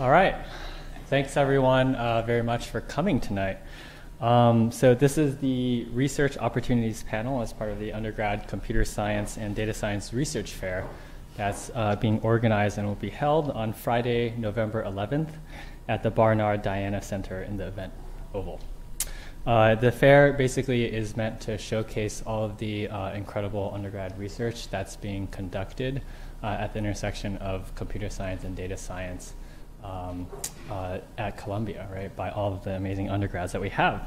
All right. Thanks, everyone, uh, very much for coming tonight. Um, so this is the Research Opportunities Panel as part of the Undergrad Computer Science and Data Science Research Fair that's uh, being organized and will be held on Friday, November 11th at the Barnard Diana Center in the event oval. Uh, the fair basically is meant to showcase all of the uh, incredible undergrad research that's being conducted uh, at the intersection of computer science and data science um, uh, at Columbia, right, by all of the amazing undergrads that we have.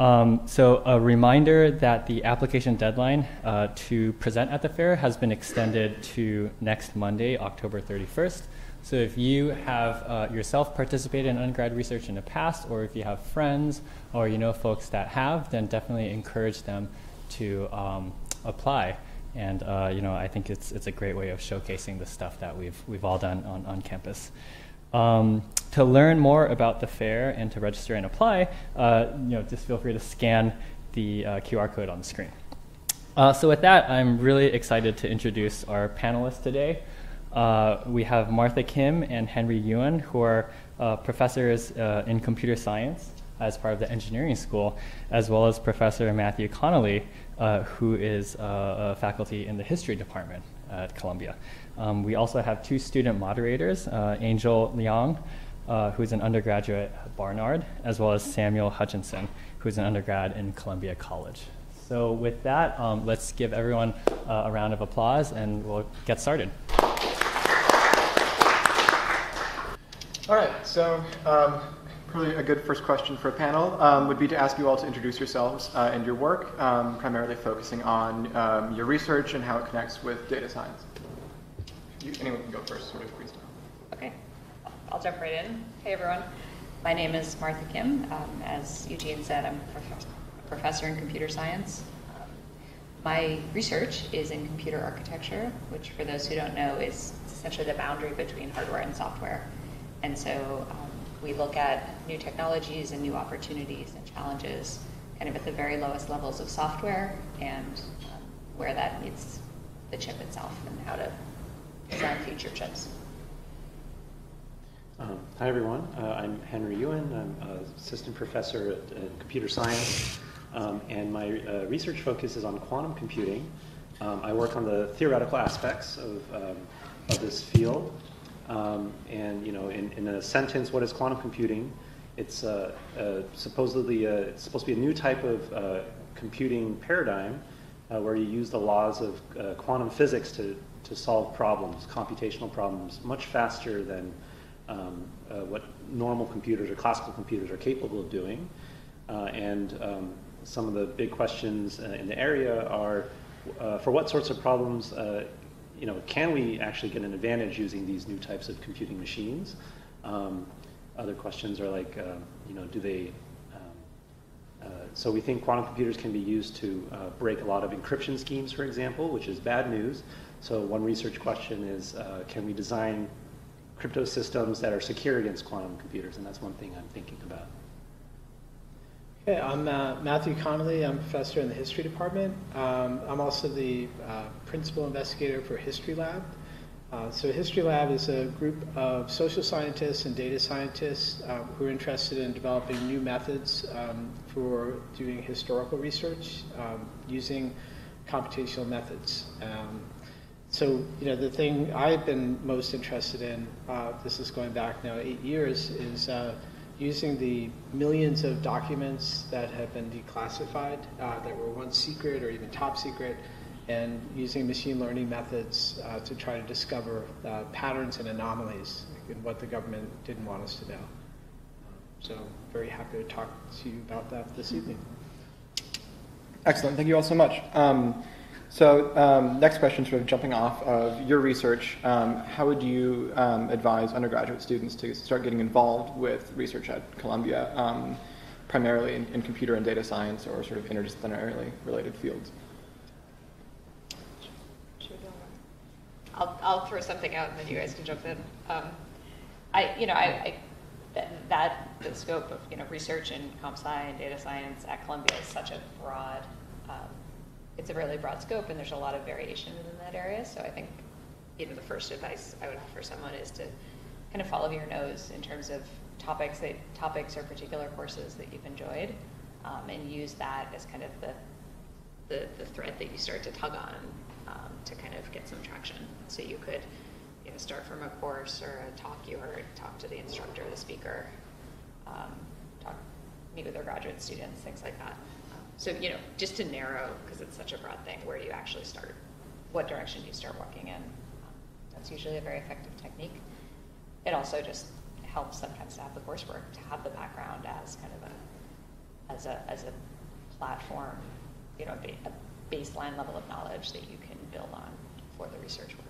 Um, so, a reminder that the application deadline uh, to present at the fair has been extended to next Monday, October 31st. So if you have uh, yourself participated in undergrad research in the past, or if you have friends or you know folks that have, then definitely encourage them to um, apply. And uh, you know, I think it's it's a great way of showcasing the stuff that we've we've all done on, on campus. Um, to learn more about the fair and to register and apply, uh, you know, just feel free to scan the uh, QR code on the screen. Uh, so with that, I'm really excited to introduce our panelists today. Uh, we have Martha Kim and Henry Yuen, who are uh, professors uh, in computer science as part of the engineering school, as well as Professor Matthew Connelly, who is a faculty in the history department at Columbia. Um, we also have two student moderators, Angel Liang, who is an undergraduate at Barnard, as well as Samuel Hutchinson, who is an undergrad in Columbia College. So with that, um, let's give everyone a round of applause and we'll get started. All right, so um, probably a good first question for a panel um, would be to ask you all to introduce yourselves uh, and your work, um, primarily focusing on um, your research and how it connects with data science. You, anyone can go first, sort of freestyle. Okay, I'll jump right in. Hey everyone, my name is Martha Kim. Um, as Eugene said, I'm a professor in computer science. Um, my research is in computer architecture, which for those who don't know is essentially the boundary between hardware and software. And so um, we look at new technologies and new opportunities and challenges kind of at the very lowest levels of software and um, where that meets the chip itself and how to future. Um, hi everyone, uh, I'm Henry Yuen. I'm an assistant professor at, at computer science, um, and my uh, research focuses on quantum computing. Um, I work on the theoretical aspects of, um, of this field, um, and you know, in, in, a sentence, what is quantum computing? It's uh, uh, supposedly uh, it's supposed to be a new type of uh, computing paradigm where you use the laws of quantum physics to, to solve problems, computational problems, much faster than um, what normal computers or classical computers are capable of doing. and um, some of the big questions in the area are for what sorts of problems you know, can we actually get an advantage using these new types of computing machines? Um, other questions are like, uh, you know, do they, um, uh, so we think quantum computers can be used to uh, break a lot of encryption schemes, for example, which is bad news. So one research question is, uh, can we design crypto systems that are secure against quantum computers? And that's one thing I'm thinking about. Okay, I'm uh, Matthew Connelly. I'm a professor in the history department. Um, I'm also the uh, principal investigator for History Lab. Uh, so History Lab is a group of social scientists and data scientists um, who are interested in developing new methods um, for doing historical research um, using computational methods. Um, so, you know, the thing I've been most interested in, uh, this is going back now eight years, is uh, using the millions of documents that have been declassified uh, that were once secret or even top secret, and using machine learning methods uh, to try to discover uh, patterns and anomalies in what the government didn't want us to know. So, very happy to talk to you about that this evening. Excellent. Thank you all so much. Um, so, um, next question, sort of jumping off of your research, um, how would you um, advise undergraduate students to start getting involved with research at Columbia, um, primarily in, in, computer and data science or sort of interdisciplinarily related fields? I'll, I'll throw something out and then you guys can jump in. Um, I, you know, I, I that, that, the scope of you know research in comp sci and data science at Columbia is such a broad um, it's a really broad scope and there's a lot of variation within that area. So I think, you know, the first advice I would offer someone is to kind of follow your nose in terms of topics that topics or particular courses that you've enjoyed, um, and use that as kind of the, the the thread that you start to tug on um, to kind of get some traction. So you could, you know, start from a course or a talk you heard, talk to the instructor, the speaker, um, talk, meet with their graduate students, things like that. So you know, just to narrow because it's such a broad thing, where do you actually start? What direction do you start walking in? That's usually a very effective technique. It also just helps sometimes to have the coursework, to have the background as kind of a as a as a platform, you know, a, a baseline level of knowledge that you can build on for the research work.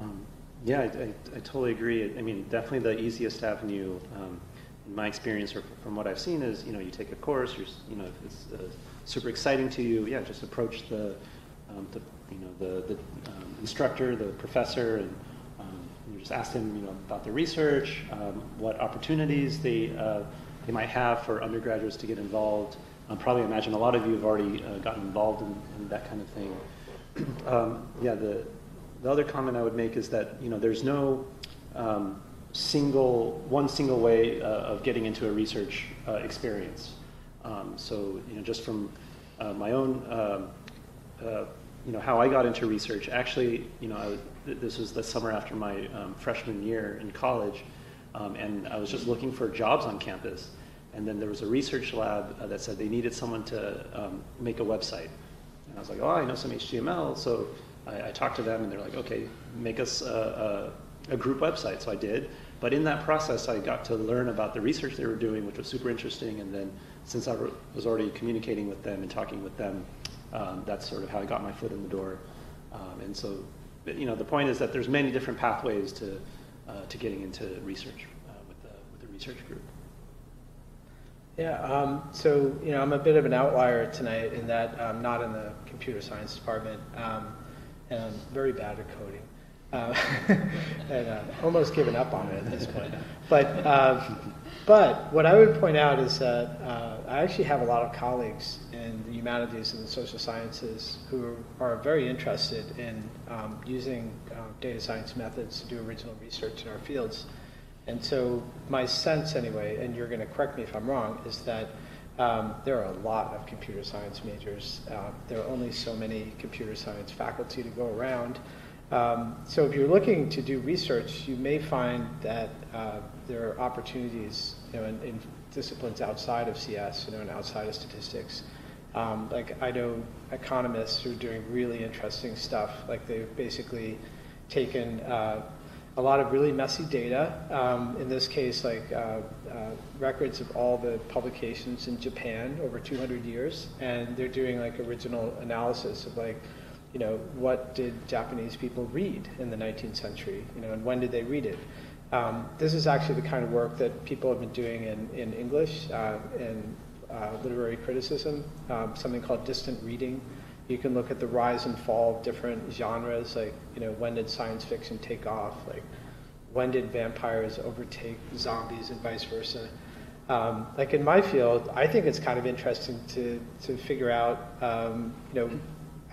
Um, yeah, I, I, I totally agree. I mean, definitely the easiest avenue, um, my experience or from what I've seen, is you know you take a course. You're you know if it's uh, super exciting to you, yeah, just approach the, um, the you know the the um, instructor, the professor, and um, you just ask them you know about their research, um, what opportunities they uh, they might have for undergraduates to get involved. Um, probably imagine a lot of you have already uh, gotten involved in, in that kind of thing. um, yeah, the the other comment I would make is that you know there's no um, single one single way uh, of getting into a research uh, experience. Um, so you know just from uh, my own um, uh, you know how I got into research. Actually, you know I, this was the summer after my um, freshman year in college, um, and I was just looking for jobs on campus. And then there was a research lab uh, that said they needed someone to um, make a website. And I was like, oh, I know some HTML. So I, I talked to them, and they're like, okay, make us a, a, a group website. So I did. But in that process, I got to learn about the research they were doing, which was super interesting. And then since I was already communicating with them and talking with them, um, that's sort of how I got my foot in the door. Um, and so, you know, the point is that there's many different pathways to, uh, to getting into research uh, with, the, with the research group. Yeah, um, so, you know, I'm a bit of an outlier tonight in that I'm not in the computer science department, um, and I'm very bad at coding. Uh, and uh, almost given up on it at this point. But, uh, but what I would point out is that uh, I actually have a lot of colleagues in the humanities and the social sciences who are very interested in um, using uh, data science methods to do original research in our fields. And so my sense, anyway, and you're going to correct me if I'm wrong, is that um, there are a lot of computer science majors. Uh, there are only so many computer science faculty to go around. Um, so if you're looking to do research, you may find that uh, there are opportunities, you know, in, in disciplines outside of CS, you know, and outside of statistics. Um, like I know economists who are doing really interesting stuff. Like they've basically taken uh, a lot of really messy data. Um, in this case, like uh, uh, records of all the publications in Japan over 200 years, and they're doing like original analysis of like, you know, what did Japanese people read in the 19th century, you know, and when did they read it? Um, this is actually the kind of work that people have been doing in, in English uh, in uh, literary criticism, um, something called distant reading. You can look at the rise and fall of different genres, like, you know, when did science fiction take off? Like, when did vampires overtake zombies and vice versa? Um, like in my field, I think it's kind of interesting to, to figure out, um, you know,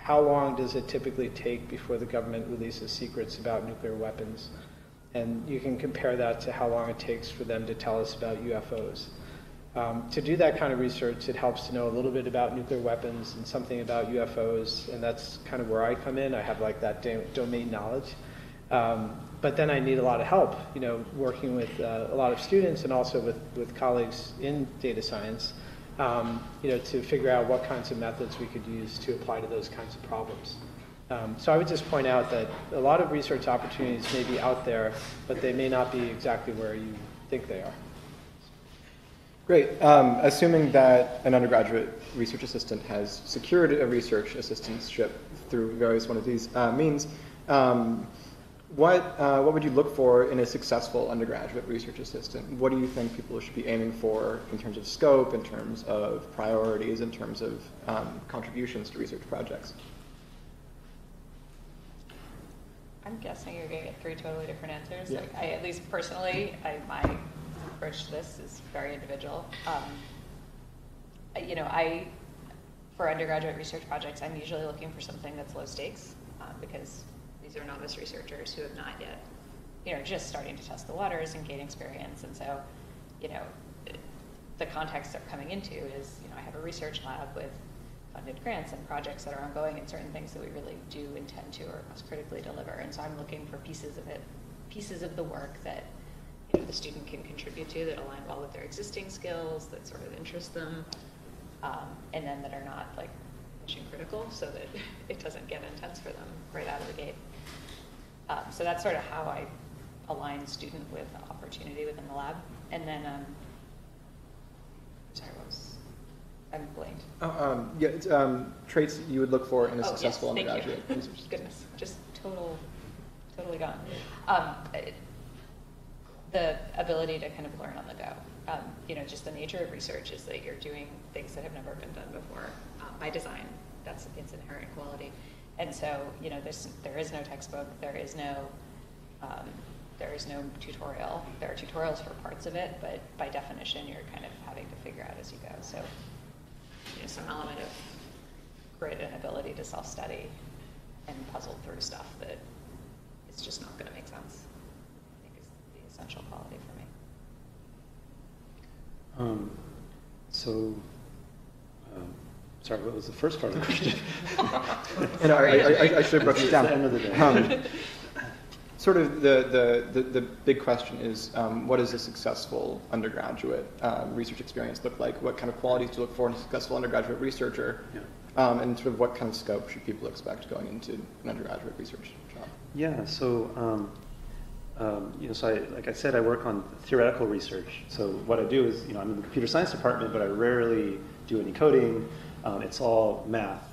how long does it typically take before the government releases secrets about nuclear weapons? And you can compare that to how long it takes for them to tell us about UFOs. Um, to do that kind of research, it helps to know a little bit about nuclear weapons and something about UFOs, and that's kind of where I come in. I have like that domain knowledge. Um, but then I need a lot of help, you know, working with uh, a lot of students and also with, with colleagues in data science, um, you know, to figure out what kinds of methods we could use to apply to those kinds of problems. Um, so I would just point out that a lot of research opportunities may be out there, but they may not be exactly where you think they are. Great. Um, assuming that an undergraduate research assistant has secured a research assistantship through various one of these uh, means, um, what, uh, what would you look for in a successful undergraduate research assistant? What do you think people should be aiming for in terms of scope, in terms of priorities, in terms of um, contributions to research projects? I'm guessing you're going to get three totally different answers. Yeah. Like, I, at least personally, I, my approach to this is very individual. Um, you know, I, for undergraduate research projects, I'm usually looking for something that's low stakes uh, because these are novice researchers who have not yet, you know, just starting to test the waters and gain experience. And so, you know, the context they're coming into is, you know, I have a research lab with funded grants and projects that are ongoing and certain things that we really do intend to or must critically deliver. And so I'm looking for pieces of it, pieces of the work that you know, the student can contribute to that align well with their existing skills, that sort of interest them, um, and then that are not like mission critical so that it doesn't get intense for them right out of the gate. Um, so that's sort of how I align student with opportunity within the lab. And then, um, sorry, what was, I'm blanked. Oh, um, yeah, it's, um, traits you would look for in a Oh, yes, successful thank you. undergraduate research. Goodness, just total, totally gone. Um, the ability to kind of learn on the go. Um, you know, just the nature of research is that you're doing things that have never been done before um, by design. That's its inherent quality. And so, you know, there's, there is no textbook, there is no, um, there is no tutorial. There are tutorials for parts of it, but by definition, you're kind of having to figure out as you go. So, you know, some element of grit and ability to self-study and puzzle through stuff that is just not going to make sense. I think is the essential quality for me. Um, so, um, sorry, what was the first part of the question? And I, I, I, should have broken it down. the end of the day. Um, sort of the, the, the, the big question is, um, what does a successful undergraduate um, research experience look like? What kind of qualities to look for in a successful undergraduate researcher? Yeah. Um, and sort of what kind of scope should people expect going into an undergraduate research job? Yeah, so, um, um, you know, so I, like I said, I work on theoretical research. So what I do is, you know, I'm in the computer science department, but I rarely do any coding. Um, it's all math.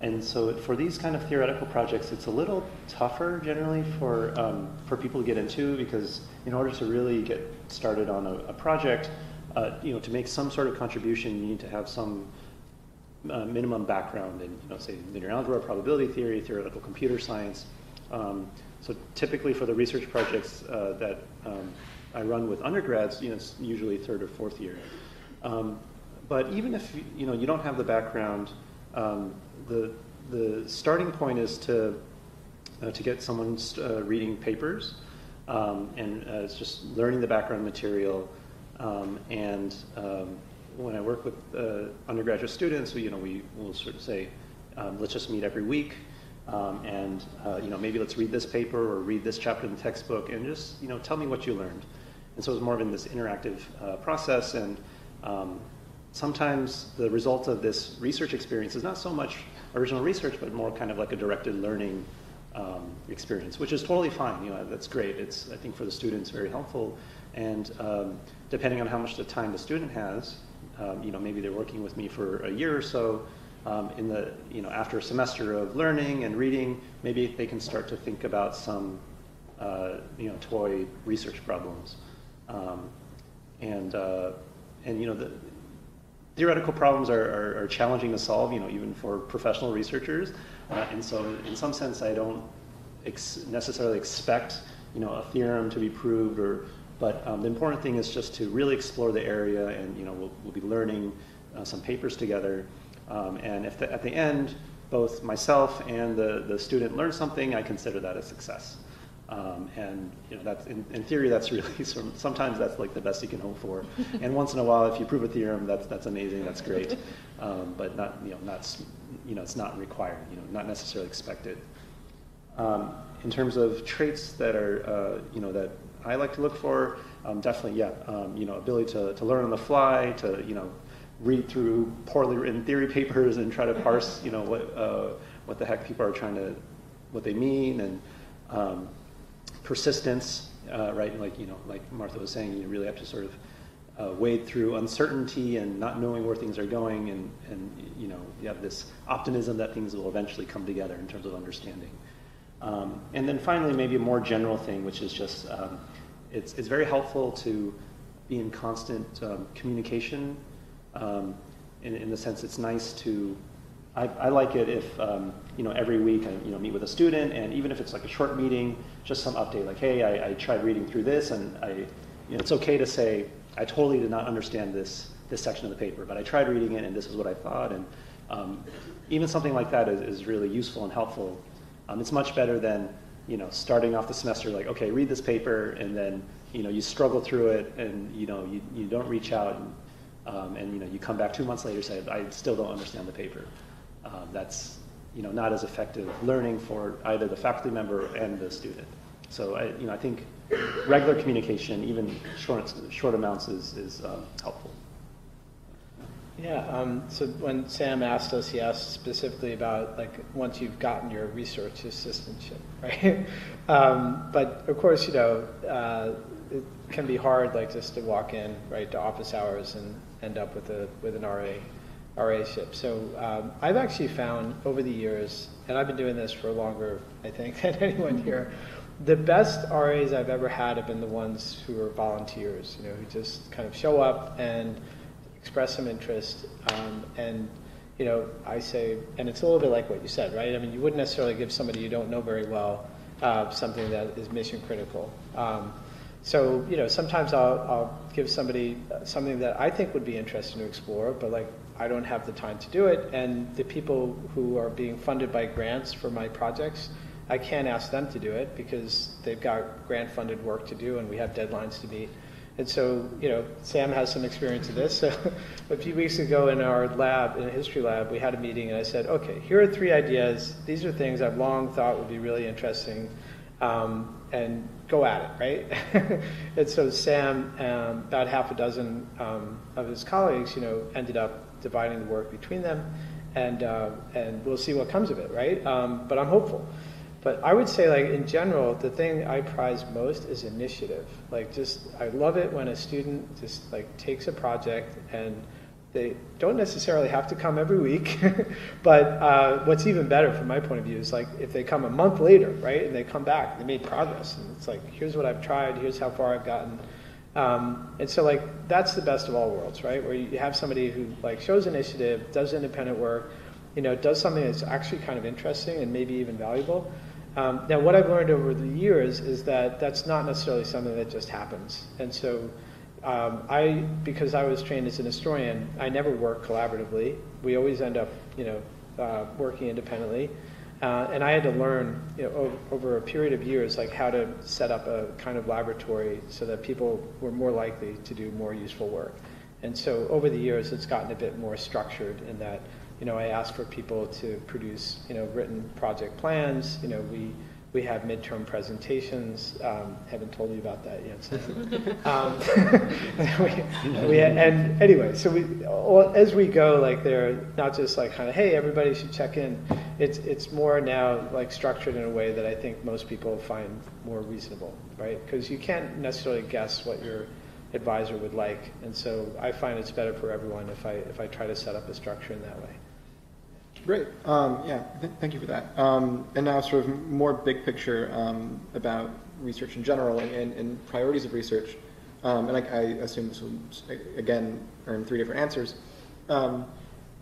And so for these kind of theoretical projects, it's a little tougher generally for, um, for people to get into because in order to really get started on a, a project, uh, you know, to make some sort of contribution, you need to have some uh, minimum background in, you know, say linear algebra, probability theory, theoretical computer science. Um, so typically for the research projects uh, that um, I run with undergrads, you know, it's usually third or fourth year. But even if you know you don't have the background, um, the the starting point is to uh, to get someone uh, reading papers, um, and uh, it's just learning the background material. Um, and um, when I work with uh, undergraduate students, we, you know, we will sort of say, um, let's just meet every week, um, and uh, you know, maybe let's read this paper or read this chapter in the textbook, and just you know, tell me what you learned. And so it's more of in this interactive uh, process, and um, sometimes the result of this research experience is not so much original research, but more kind of like a directed learning um, experience, which is totally fine. You know, that's great. It's I think for the students very helpful, and um, depending on how much the time the student has, um, you know, maybe they're working with me for a year or so. Um, in the you know after a semester of learning and reading, maybe they can start to think about some uh, you know toy research problems, um, and uh, and you know the theoretical problems are, are, are, challenging to solve, you know, even for professional researchers. Uh, and so, in some sense, I don't ex- necessarily expect, you know, a theorem to be proved. Or, but um, the important thing is just to really explore the area, and you know, we'll, we'll be learning uh, some papers together. Um, and if the, at the end, both myself and the, the student learn something, I consider that a success. Um, and you know, that's in, in, theory, that's really sometimes that's like the best you can hope for. and once in a while, if you prove a theorem, that's that's amazing, that's great. Um, but not you know not you know it's not required, you know not necessarily expected. Um, in terms of traits that are uh, you know that I like to look for, um, definitely yeah, um, you know ability to, to learn on the fly, to you know read through poorly written theory papers and try to parse you know what uh, what the heck people are trying to what they mean and um, persistence, uh, right? Like you know, like Martha was saying, you really have to sort of uh, wade through uncertainty and not knowing where things are going, and and you know, you have this optimism that things will eventually come together in terms of understanding. Um, and then finally, maybe a more general thing, which is just um, it's it's very helpful to be in constant um, communication. Um, in, in the sense, it's nice to I, I, like it if um, you know every week I you know meet with a student, and even if it's like a short meeting, just some update like, hey, I, I, tried reading through this, and I, you know, it's okay to say I totally did not understand this this section of the paper, but I tried reading it, and this is what I thought, and um, even something like that is, is really useful and helpful. Um, it's much better than you know, starting off the semester like, okay, read this paper, and then you know you struggle through it, and you know you, you don't reach out, and, um, and you know you come back two months later and say, I still don't understand the paper. Um, that's you know not as effective learning for either the faculty member and the student. So I, you know, I think regular communication, even short, short amounts, is, is um, helpful. Yeah, um, so when Sam asked us, he asked specifically about like once you've gotten your research assistantship, right? um, but of course, you know, uh, it can be hard like just to walk in right to office hours and end up with a with an RA RA ship. So um, I've actually found over the years, and I've been doing this for longer, I think, than anyone here. The best RAs I've ever had have been the ones who are volunteers, you know, who just kind of show up and express some interest. Um, and, you know, I say, and it's a little bit like what you said, right? I mean, you wouldn't necessarily give somebody you don't know very well uh, something that is mission critical. Um, so, you know, sometimes I'll, I'll give somebody something that I think would be interesting to explore, but like I don't have the time to do it. And the people who are being funded by grants for my projects, I can't ask them to do it because they've got grant funded work to do and we have deadlines to meet. And so, you know, Sam has some experience of this. So a few weeks ago in our lab, in a history lab, we had a meeting and I said, okay, here are three ideas. These are things I've long thought would be really interesting. Um, and go at it, right? and so Sam, um, about half a dozen um, of his colleagues, you know, ended up dividing the work between them, and uh, and we'll see what comes of it, right? Um, but I'm hopeful. But I would say, like in general, the thing I prize most is initiative. Like, just I love it when a student just like takes a project and they don't necessarily have to come every week, but uh, what's even better from my point of view is like if they come a month later, right, and they come back, they made progress, and it's like here's what I've tried, here's how far I've gotten, um, and so like that's the best of all worlds, right, where you have somebody who like shows initiative, does independent work, you know, does something that's actually kind of interesting and maybe even valuable. Um, now, what I've learned over the years is that that's not necessarily something that just happens, and so um, I, because I was trained as an historian, I never work collaboratively. We always end up, you know, uh, working independently. Uh, and I had to learn, you know, over, over, a period of years, like how to set up a kind of laboratory so that people were more likely to do more useful work. And so over the years, it's gotten a bit more structured in that, you know, I ask for people to produce, you know, written project plans. You know, we we have midterm presentations. Um, haven't told you about that yet. So. um, we, we, and anyway, so we, as we go, like they're not just like kind of, hey, everybody should check in. It's it's more now like structured in a way that I think most people find more reasonable, right? Because you can't necessarily guess what your advisor would like, and so I find it's better for everyone if I if I try to set up a structure in that way. Great. Um, yeah, th- thank you for that. Um, and now, sort of more big picture um, about research in general and, and, and priorities of research. Um, and I, I, assume this will, again, earn three different answers. Um,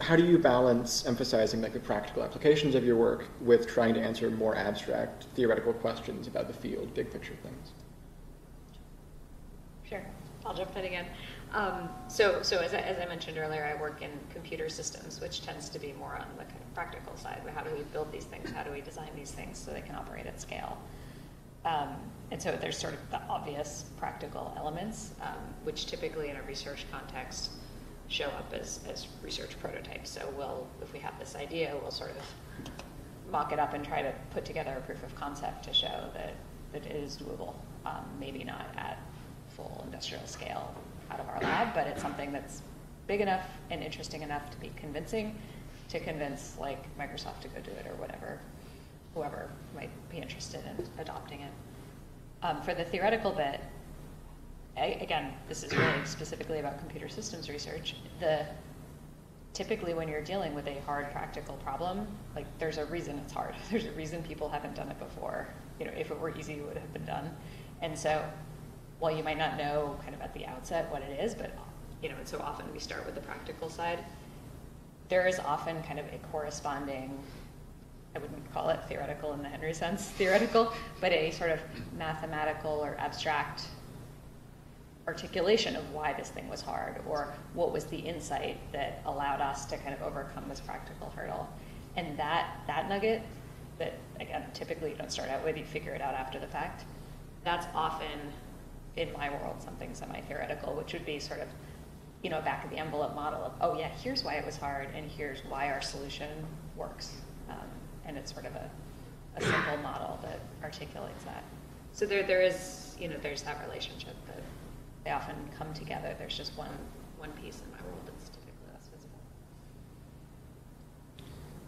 how do you balance emphasizing like the practical applications of your work with trying to answer more abstract theoretical questions about the field, big picture things? Sure. I'll jump in again. Um, so, so as I, as I mentioned earlier, I work in computer systems, which tends to be more on the kind of practical side. How do we build these things? How do we design these things so they can operate at scale? Um, and so there's sort of the obvious practical elements, um, which typically in a research context show up as, as research prototypes. So we'll, if we have this idea, we'll sort of mock it up and try to put together a proof of concept to show that, that it is doable. Um, maybe not at full industrial scale out of our lab, but it's something that's big enough and interesting enough to be convincing to convince like Microsoft to go do it or whatever, whoever might be interested in adopting it. Um, for the theoretical bit, I, again, this is really specifically about computer systems research. The typically when you're dealing with a hard practical problem, like there's a reason it's hard. There's a reason people haven't done it before. You know, if it were easy, it would have been done. And so while you might not know kind of at the outset what it is, but you know, and so often we start with the practical side, there is often kind of a corresponding, I wouldn't call it theoretical in the Henry sense, theoretical, but a sort of mathematical or abstract articulation of why this thing was hard or what was the insight that allowed us to kind of overcome this practical hurdle. And that, that nugget that, again, typically you don't start out with, you figure it out after the fact. That's often, in my world, something semi-theoretical, which would be sort of, you know, back of the envelope model of, oh yeah, here's why it was hard, and here's why our solution works. Um, and it's sort of a, a simple model that articulates that. So there, there is, you know, there's that relationship that they often come together. There's just one, one piece in my world that's typically less visible.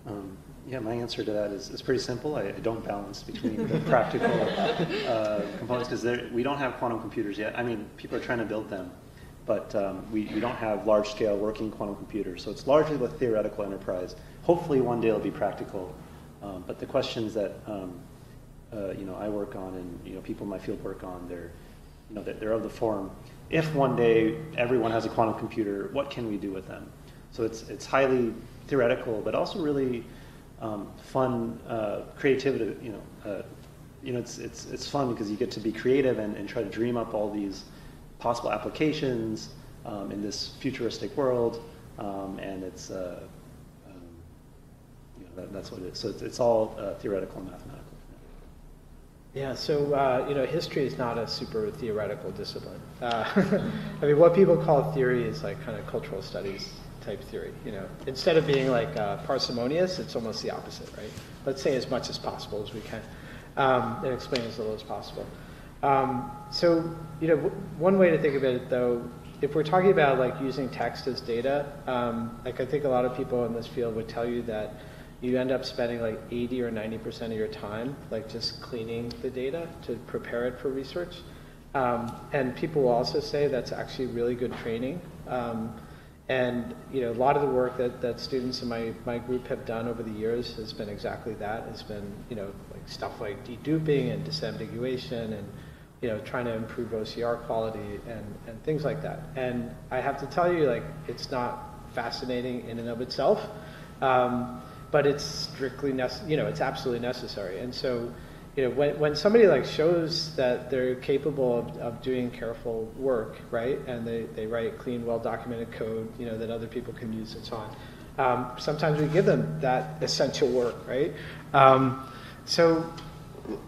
Um, Yeah, my answer to that is, is pretty simple. I, I don't balance between the practical uh, components because we don't have quantum computers yet. I mean, people are trying to build them, but um, we, we don't have large-scale working quantum computers. So it's largely the theoretical enterprise. Hopefully one day it'll be practical. Um, but the questions that um, uh, you know I work on and you know people in my field work on, they're you know they're, they're of the form. If one day everyone has a quantum computer, what can we do with them? So it's it's highly theoretical, but also really um, fun, uh, creativity. You know, uh, you know, it's it's it's fun because you get to be creative and, and try to dream up all these possible applications um, in this futuristic world, um, and it's uh, um, you know, that, that's what it is. So it's, it's all uh, theoretical and mathematical. Yeah, so uh, you know, history is not a super theoretical discipline. Uh, I mean, what people call theory is like kind of cultural studies type theory. You know, instead of being like uh, parsimonious, it's almost the opposite, right? Let's say as much as possible as we can, um, and explain as little as possible. Um, so, you know, w- one way to think of it, though, if we're talking about like using text as data, um, like I think a lot of people in this field would tell you that you end up spending like 80 or 90 percent of your time like just cleaning the data to prepare it for research. Um, and people will also say that's actually really good training. Um, and you know, a lot of the work that, that students in my, my group have done over the years has been exactly that. Has been you know like stuff like deduping and disambiguation and you know trying to improve OCR quality and, and things like that. And I have to tell you, like it's not fascinating in and of itself, um, but it's strictly nece- you know it's absolutely necessary. And so you know, when, when somebody like shows that they're capable of, of doing careful work, right, and they, they write clean, well documented code, you know, that other people can use and so on, um, sometimes we give them that essential work, right? Um, so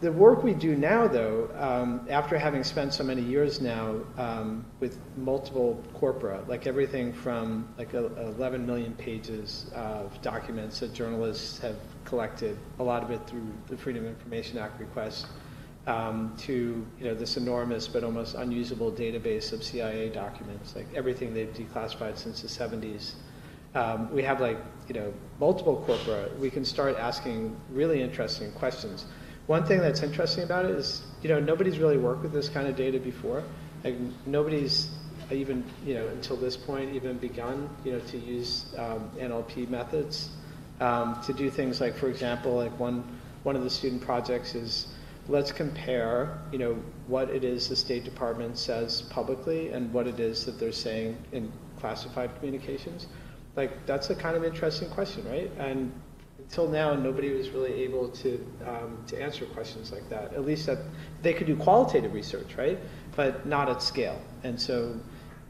the work we do now, though, um, after having spent so many years now um, with multiple corpora, like everything from like 11 million pages of documents that journalists have collected, a lot of it through the Freedom of Information Act requests, um, to you know this enormous but almost unusable database of CIA documents, like everything they've declassified since the 70s. Um, we have like you know multiple corpora. We can start asking really interesting questions. One thing that's interesting about it is, you know, nobody's really worked with this kind of data before. Like nobody's even, you know, until this point even begun, you know, to use um, NLP methods um, to do things like, for example, like one one of the student projects is let's compare, you know, what it is the State Department says publicly and what it is that they're saying in classified communications. Like that's a kind of interesting question, right? And until now, nobody was really able to um, to answer questions like that. At least that they could do qualitative research, right? But not at scale. And so,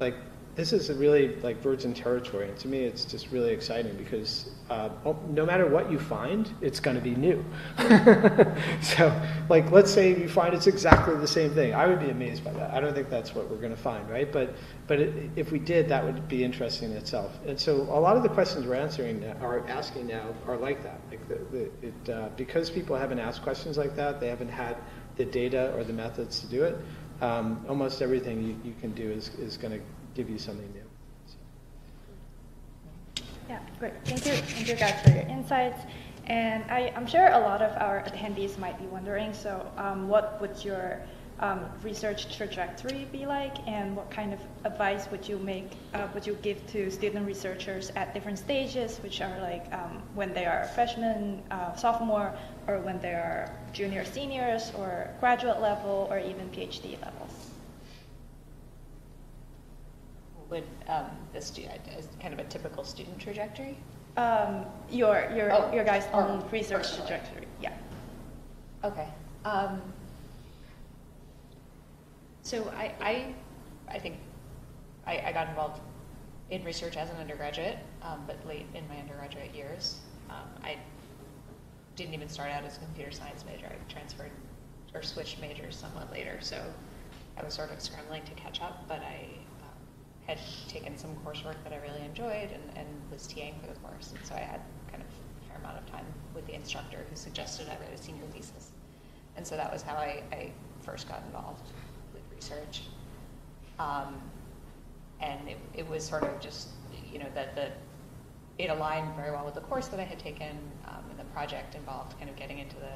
like this is a really like virgin territory, and to me, it's just really exciting because uh, oh, no matter what you find, it's going to be new. so, like, let's say you find it's exactly the same thing. I would be amazed by that. I don't think that's what we're going to find, right? But, but it, if we did, that would be interesting in itself. And so, a lot of the questions we're answering are asking now are like that. Like, the, the, it, uh, because people haven't asked questions like that, they haven't had the data or the methods to do it. Um, almost everything you, you can do is, is going to give you something new. Yeah, great. Thank you. Thank you guys for your insights. And I, am sure a lot of our attendees might be wondering, so um, what would your um, research trajectory be like, and what kind of advice would you make, uh, would you give to student researchers at different stages, which are like um, when they are freshmen, uh, sophomore, or when they are junior, seniors, or graduate level, or even PhD levels? Would um, this do as kind of a typical student trajectory? Um, your your oh, your guys' own research personally. trajectory. Yeah. Okay. Um, so I, I, I think I, I, got involved in research as an undergraduate, um, but late in my undergraduate years. Um, I didn't even start out as a computer science major. I transferred or switched majors somewhat later, so I was sort of scrambling to catch up, but I had taken some coursework that I really enjoyed and, and was TAing for the course, and so I had kind of a fair amount of time with the instructor who suggested I write a senior thesis. And so that was how I, I first got involved with research. Um, and it, it was sort of just, you know, that the, it aligned very well with the course that I had taken, um, and the project involved kind of getting into the,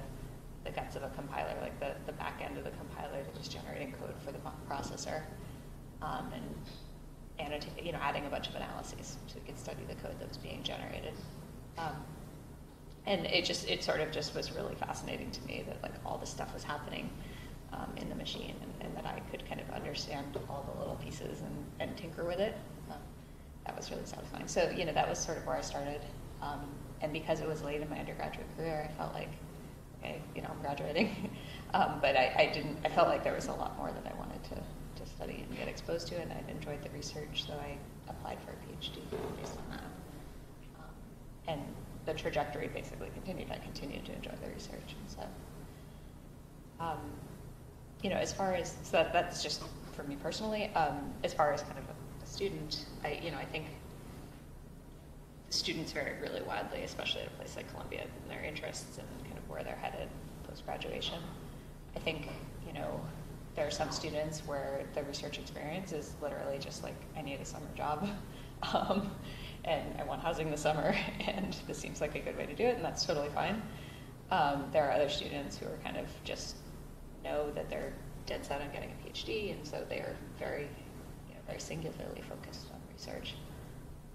the guts of a compiler, like the, the back end of the compiler that was generating code for the processor, um, and annotate, you know, adding a bunch of analyses so we could study the code that was being generated. Um, and it just, it sort of just was really fascinating to me that like all this stuff was happening um, in the machine and, and, that I could kind of understand all the little pieces and, and tinker with it. Um, that was really satisfying. So, you know, that was sort of where I started. Um, and because it was late in my undergraduate career, I felt like, okay, you know, I'm graduating. Um, but I, I, didn't, I felt like there was a lot more that I wanted to, to study and get exposed to, and I enjoyed the research, so I applied for a PhD based on that. Um, and the trajectory basically continued. I continued to enjoy the research. And so, um, you know, as far as, so that, that's just for me personally, um, as far as kind of a, a, student, I, you know, I think students vary really widely, especially at a place like Columbia, in their interests and kind of where they're headed post-graduation. I think, you know, there are some students where the research experience is literally just like, I need a summer job. Um, and I want housing this summer, and this seems like a good way to do it, and that's totally fine. Um, there are other students who are kind of just know that they're dead set on getting a PhD, and so they are very, you know, very singularly focused on research.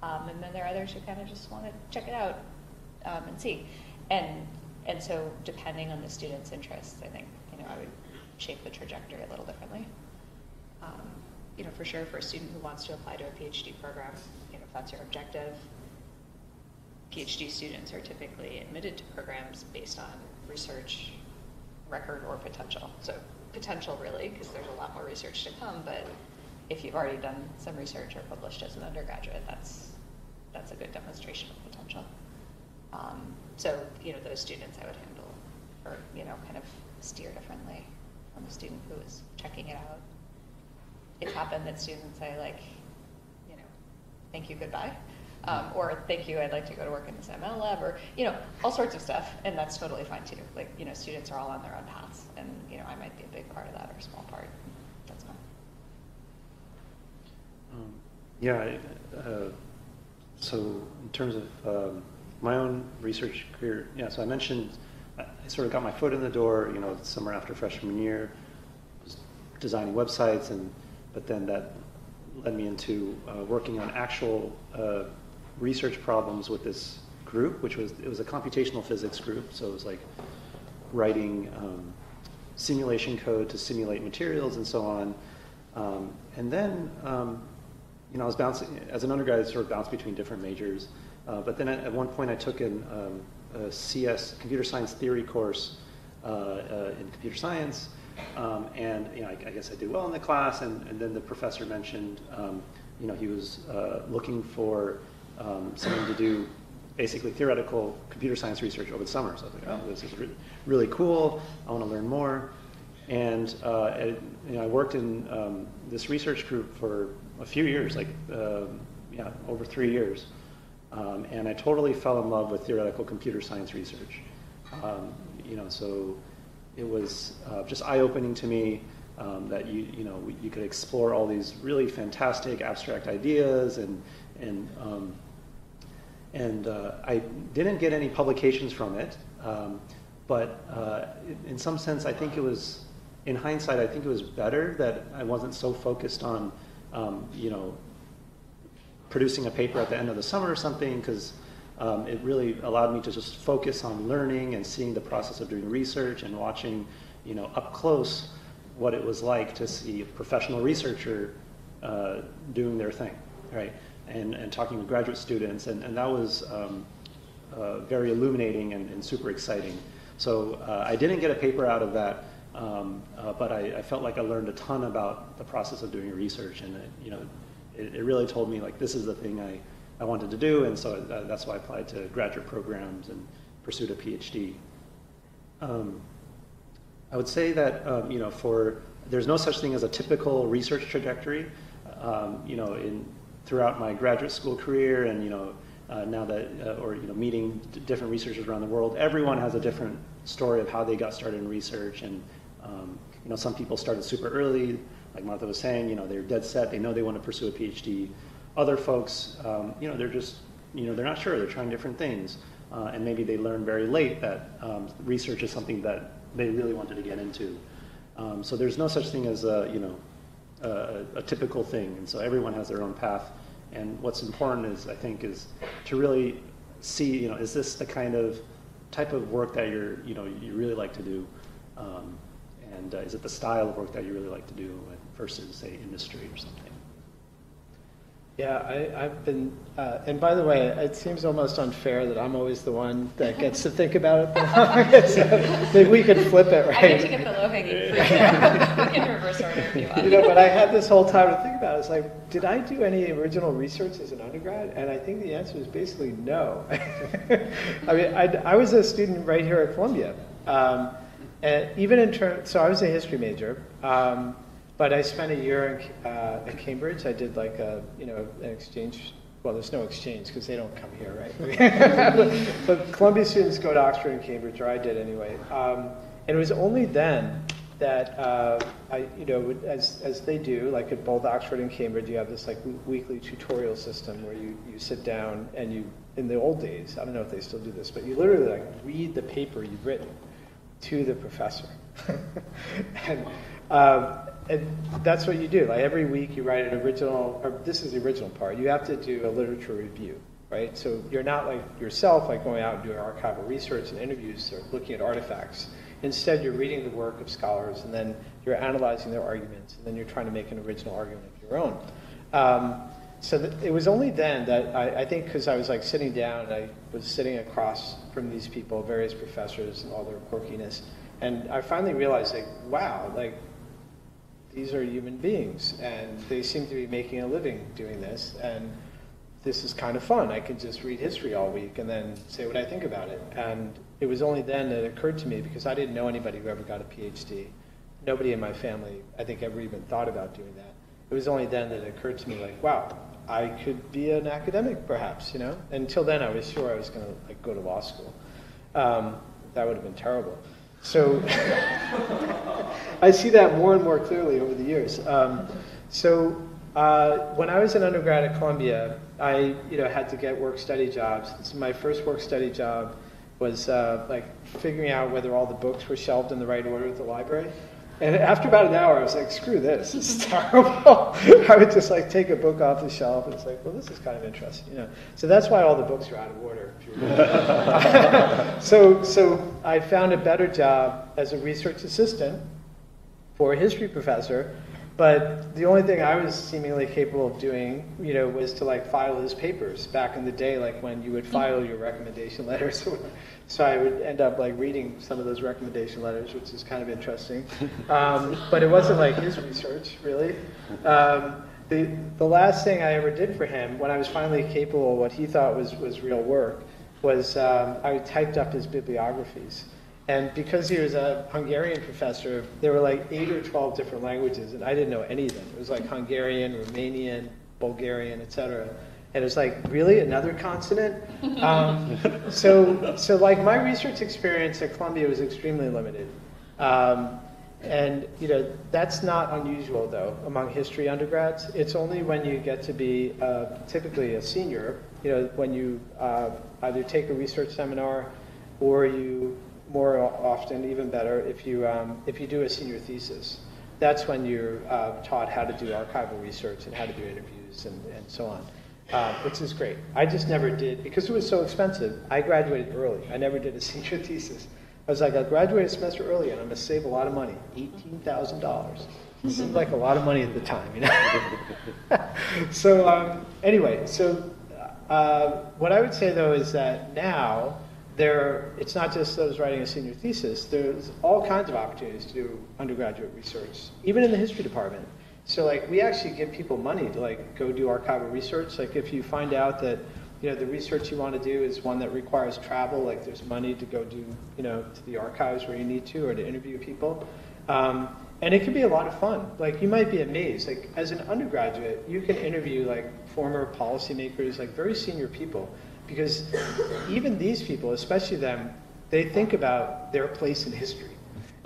Um, and then there are others who kind of just want to check it out um, and see. And and so depending on the student's interests, I think you know I would shape the trajectory a little differently. Um, you know, for sure, for a student who wants to apply to a PhD program, you know, if that's your objective, PhD students are typically admitted to programs based on research record or potential. So potential really, because there's a lot more research to come, but if you've already done some research or published as an undergraduate, that's that's a good demonstration of potential. Um, so you know those students I would handle or you know kind of steer differently from a student who is checking it out it's happened that students say like, you know, thank you, goodbye. Um, or thank you, I'd like to go to work in this ML lab, or you know, all sorts of stuff, and that's totally fine too. Like you know, students are all on their own paths, and you know, I might be a big part of that or a small part. That's fine. Um, yeah. Uh, so in terms of um, my own research career, yeah. So I mentioned I sort of got my foot in the door, you know, summer after freshman year, was designing websites and but then that led me into uh, working on actual uh, research problems with this group, which was it was a computational physics group, so it was like writing um, simulation code to simulate materials and so on. Um, and then, um, you know, I was bouncing as an undergrad, I sort of bounced between different majors. Uh, but then at, at, one point, I took an, um, a CS computer science theory course uh, uh, in computer science. Um, and you know, I, I, guess I did well in the class, and, and then the professor mentioned, um, you know, he was uh, looking for um, someone to do basically theoretical computer science research over the summer. So I was like, oh, this is re- really cool. I want to learn more. And uh, it, you know, I worked in um, this research group for a few years, like um, yeah, over three years. Um, and I totally fell in love with theoretical computer science research. you know, so it was uh, just eye-opening to me um, that you you know you could explore all these really fantastic abstract ideas and and um, and uh, I didn't get any publications from it, um, but uh, in some sense I think it was in hindsight I think it was better that I wasn't so focused on um, you know producing a paper at the end of the summer or something because um, it really allowed me to just focus on learning and seeing the process of doing research and watching, you know, up close what it was like to see a professional researcher uh, doing their thing, right? And, and talking with graduate students, and, and that was um, uh, very illuminating and, and, super exciting. So uh, I didn't get a paper out of that, um, uh, but I, I, felt like I learned a ton about the process of doing research, and it, you know, it, it really told me like this is the thing I I wanted to do, and so that's why I applied to graduate programs and pursued a PhD Um, I would say that um, you know, for there's no such thing as a typical research trajectory. Um, you know, in throughout my graduate school career, and you know, uh, now that uh, or you know, meeting different researchers around the world, everyone has a different story of how they got started in research. And um, you know, some people started super early, like Martha was saying. You know, they're dead set. They know they want to pursue a PhD. Other folks, um, you know, they're just you know, they're not sure. They're trying different things. Uh, and maybe they learn very late that um, research is something that they really wanted to get into. Um, so there's no such thing as a, you know, a, a, typical thing, and so everyone has their own path. And what's important is, I think, is to really see, you know, is this the kind of type of work that you're, you know, you really like to do, um, and uh, is it the style of work that you really like to do versus, say, industry or something. Yeah, I, have been, uh, and by the way, it seems almost unfair that I'm always the one that gets to think about it the longest. so maybe we could flip it, right? I get to get the low hanging fruit we can reverse order if you want. You know, but I had this whole time to think about it. It's like, did I do any original research as an undergrad? And I think the answer is basically no. I mean, I, I, was a student right here at Columbia. Um, and even in terms, so I was a history major. Um, but I spent a year in, uh, at Cambridge. I did like a, you know, an exchange. Well, there's no exchange because they don't come here, right? but Columbia students go to Oxford and Cambridge, or I did anyway. Um, and it was only then that uh, I, you know, as, as they do, like at both Oxford and Cambridge, you have this like weekly tutorial system where you, you sit down and you, in the old days, I don't know if they still do this, but you literally like read the paper you've written to the professor. and um, and that's what you do. Like every week, you write an original. Or this is the original part. You have to do a literature review, right? So you're not like yourself, like going out and doing archival research and interviews or looking at artifacts. Instead, you're reading the work of scholars, and then you're analyzing their arguments, and then you're trying to make an original argument of your own. Um, so it was only then that I, I think because I was like sitting down, and I was sitting across from these people, various professors, and all their quirkiness, and I finally realized, like, wow, like these are human beings and they seem to be making a living doing this and this is kind of fun. I can just read history all week and then say what I think about it. And it was only then that it occurred to me because I didn't know anybody who ever got a PhD. Nobody in my family, I think, ever even thought about doing that. It was only then that it occurred to me, like, wow, I could be an academic, perhaps, you know. Until then, I was sure I was going to like go to law school. Um, that would have been terrible. So I see that more and more clearly over the years. Um, so uh, when I was an undergrad at Columbia, I you know had to get work study jobs. So my first work study job was uh, like figuring out whether all the books were shelved in the right order at the library. And after about an hour, I was like, screw this, this is terrible. I would just like take a book off the shelf and it's like, well, this is kind of interesting, you know. So that's why all the books are out of order. so, so I found a better job as a research assistant for a history professor but the only thing I was seemingly capable of doing, you know, was to like file his papers back in the day, like when you would file your recommendation letters. So I would end up like reading some of those recommendation letters, which is kind of interesting. Um, but it wasn't like his research, really. Um, the, the last thing I ever did for him, when I was finally capable of what he thought was, was real work, was um, I typed up his bibliographies. And because he was a Hungarian professor, there were like eight or 12 different languages, and I didn't know any of them. It was like Hungarian, Romanian, Bulgarian, etc. And it was like, really, another consonant? Um, so, so like my research experience at Columbia was extremely limited. Um, and you know that's not unusual though among history undergrads. It's only when you get to be uh, typically a senior, you know, when you uh, either take a research seminar or you more often, even better, if you, um, if you do a senior thesis. That's when you're uh, taught how to do archival research and how to do interviews and, and so on, uh, which is great. I just never did, because it was so expensive, I graduated early. I never did a senior thesis. I was like, I'll graduate a semester early and I'm going to save a lot of money $18,000. Seemed like a lot of money at the time, you know. so um, anyway, so uh, what I would say though is that now there, it's not just those writing a senior thesis. There's all kinds of opportunities to do undergraduate research, even in the history department. So like we actually give people money to like go do archival research. Like if you find out that you know, the research you want to do is one that requires travel, like there's money to go do, you know, to the archives where you need to, or to interview people. Um, and it can be a lot of fun. Like you might be amazed. Like as an undergraduate, you can interview like former policymakers, like very senior people, because even these people, especially them, they think about their place in history.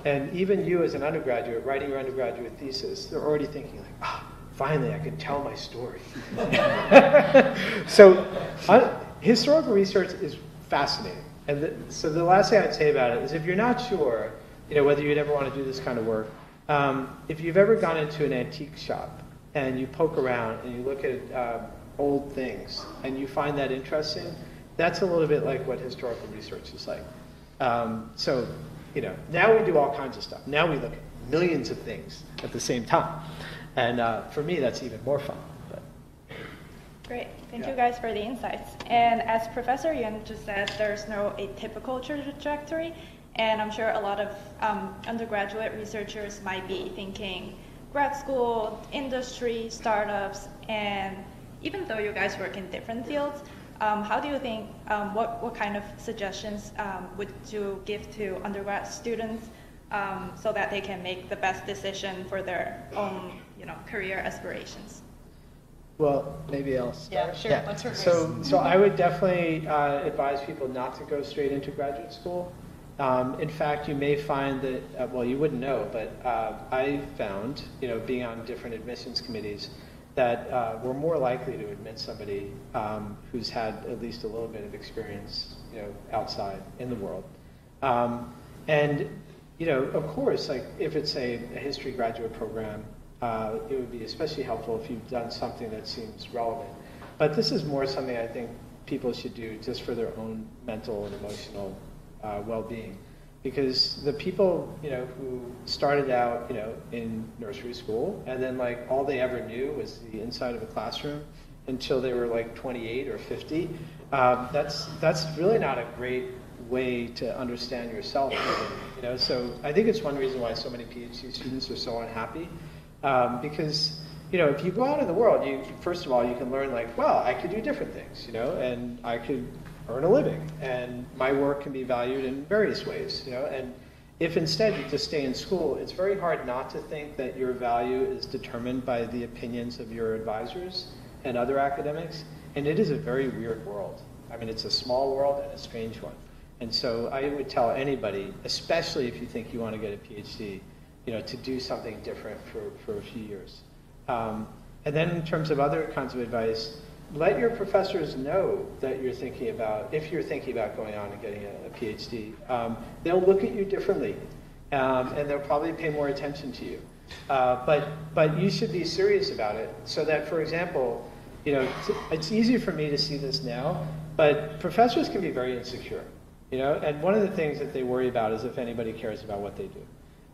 And even you as an undergraduate writing your undergraduate thesis, they're already thinking like, ah, finally I can tell my story. so uh, historical research is fascinating. And the, so the last thing I'd say about it is if you're not sure, you know, whether you'd ever want to do this kind of work, um, if you've ever gone into an antique shop and you poke around and you look at uh, old things and you find that interesting, that's a little bit like what historical research is like. Um, so, you know, now we do all kinds of stuff. Now we look at millions of things at the same time. And uh, for me, that's even more fun. But. Great. Thank Yeah. you guys for the insights. And as Professor Yuen just said, there's no atypical trajectory. And I'm sure a lot of um, undergraduate researchers might be thinking grad school, industry, startups, and even though you guys work in different fields, um, how do you think, um, what, what kind of suggestions um, would you give to undergrad students um, so that they can make the best decision for their own you know, career aspirations? Well, maybe I'll start. Yeah, sure. Let's hear So, so I would definitely uh, advise people not to go straight into graduate school. Um, in fact, you may find that, uh, well, you wouldn't know, but uh, I found, you know, being on different admissions committees, that uh, we're more likely to admit somebody um, who's had at least a little bit of experience, you know, outside in the world. Um, and, you know, of course, like if it's a, a history graduate program, uh, it would be especially helpful if you've done something that seems relevant. But this is more something I think people should do just for their own mental and emotional uh, well-being. Because the people, you know, who started out, you know, in nursery school, and then like all they ever knew was the inside of a classroom until they were like 28 or 50. Um, that's that's really not a great way to understand yourself. You know, so I think it's one reason why so many PhD students are so unhappy, um, because you know, if you go out in the world, you first of all you can learn like, well, I could do different things, you know, and I could earn a living, and my work can be valued in various ways, you know, and if instead you just stay in school, it's very hard not to think that your value is determined by the opinions of your advisors and other academics, and it is a very weird world. I mean, it's a small world and a strange one. And so I would tell anybody, especially if you think you want to get a PhD, you know, to do something different for, for a few years. Um, and then in terms of other kinds of advice, let your professors know that you're thinking about, if you're thinking about going on and getting a, a PhD. Um, they'll look at you differently, um, and they'll probably pay more attention to you. Uh, but, but you should be serious about it so that, for example, you know, it's easy for me to see this now, but professors can be very insecure, you know, and one of the things that they worry about is if anybody cares about what they do.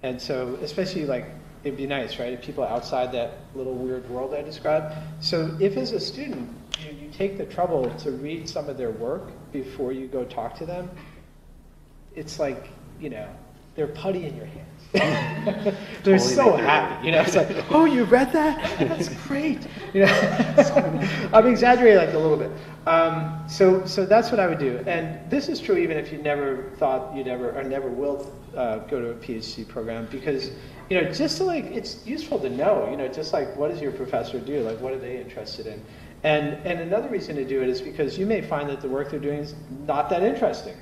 And so, especially like, it'd be nice, right, if people outside that little weird world I described. So, if as a student you, you take the trouble to read some of their work before you go talk to them, it's like, you know, they're putty in your hands. they're Totally so happy. You know, it's like, oh, you read that? That's great. You know, I'm exaggerating like a little bit. Um, so, so that's what I would do. And this is true even if you never thought you'd ever or never will uh, go to a PhD program because, you know, just to like, it's useful to know, you know, just like what does your professor do? Like, what are they interested in? And, and another reason to do it is because you may find that the work they're doing is not that interesting.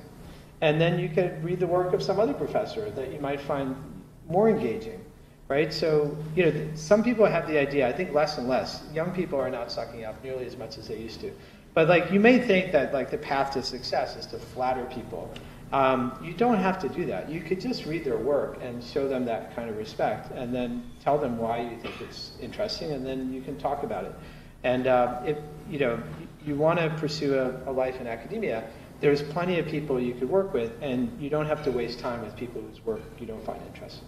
And then you could read the work of some other professor that you might find more engaging, right? So, you know, some people have the idea, I think less and less, young people are not sucking up nearly as much as they used to. But like, you may think that like the path to success is to flatter people. Um, you don't have to do that. You could just read their work and show them that kind of respect, and then tell them why you think it's interesting, and then you can talk about it. And uh, if you know you want to pursue a, a life in academia, there's plenty of people you could work with, and you don't have to waste time with people whose work you don't find interesting.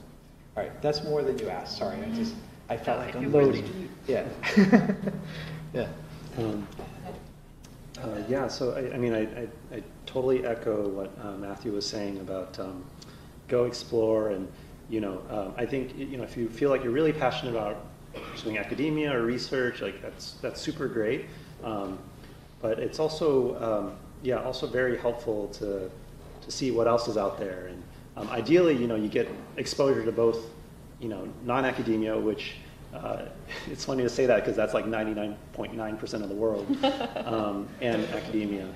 All right, that's more than you asked. Sorry, I just I felt like unloading. Yeah, yeah. Um, uh, yeah, so I, I mean, I, I, I totally echo what uh, Matthew was saying about um, go explore, and you know, um, I think you know if you feel like you're really passionate about pursuing academia or research, like that's that's super great. Um, but it's also um, yeah also very helpful to to see what else is out there and um, ideally you know you get exposure to both you know non-academia which uh, it's funny to say that because that's like 99.9% of the world um, and academia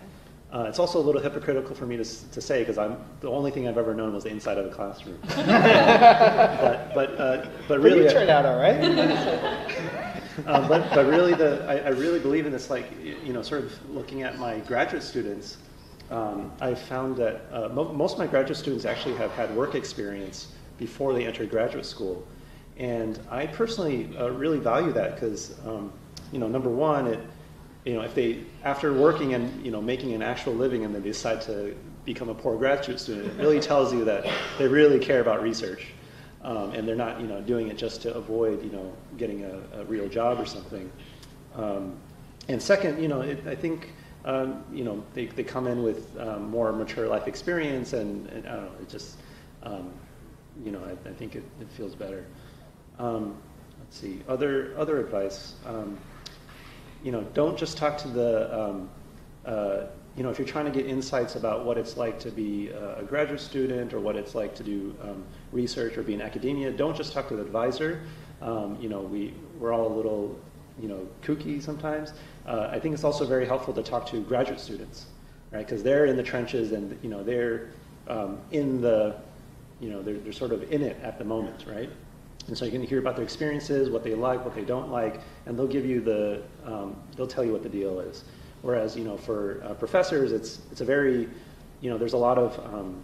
uh, it's also a little hypocritical for me to, to say because I'm the only thing I've ever known was the inside of the classroom. but but uh, but really, But you turned out all right. uh, but, but really, the, I, I really believe in this, like, you know, sort of looking at my graduate students, um, I found that uh, mo- most of my graduate students actually have had work experience before they entered graduate school. And I personally uh, really value that because, um, you know, number one, it, you know, if they, after working and, you know, making an actual living and they decide to become a poor graduate student, it really tells you that they really care about research. Um, and they're not, you know, doing it just to avoid, you know, getting a, a real job or something. Um, and second, you know, it, I think, um, you know, they, they come in with um, more mature life experience, and, and I don't know, it just, um, you know, I, I think it, it feels better. Um, let's see, other other advice. You know, don't just talk to the, um, uh, you know, if you're trying to get insights about what it's like to be a graduate student or what it's like to do um, research or be in academia, don't just talk to the advisor. Um, you know, we, we're all a little, you know, kooky sometimes. Uh, I think it's also very helpful to talk to graduate students, right? Because they're in the trenches and, you know, they're um, in the, you know, they're, they're sort of in it at the moment, right? And so you can hear about their experiences, what they like, what they don't like, and they'll give you the, um, they'll tell you what the deal is. Whereas, you know, for uh, professors, it's, it's a very, you know, there's a lot of, um,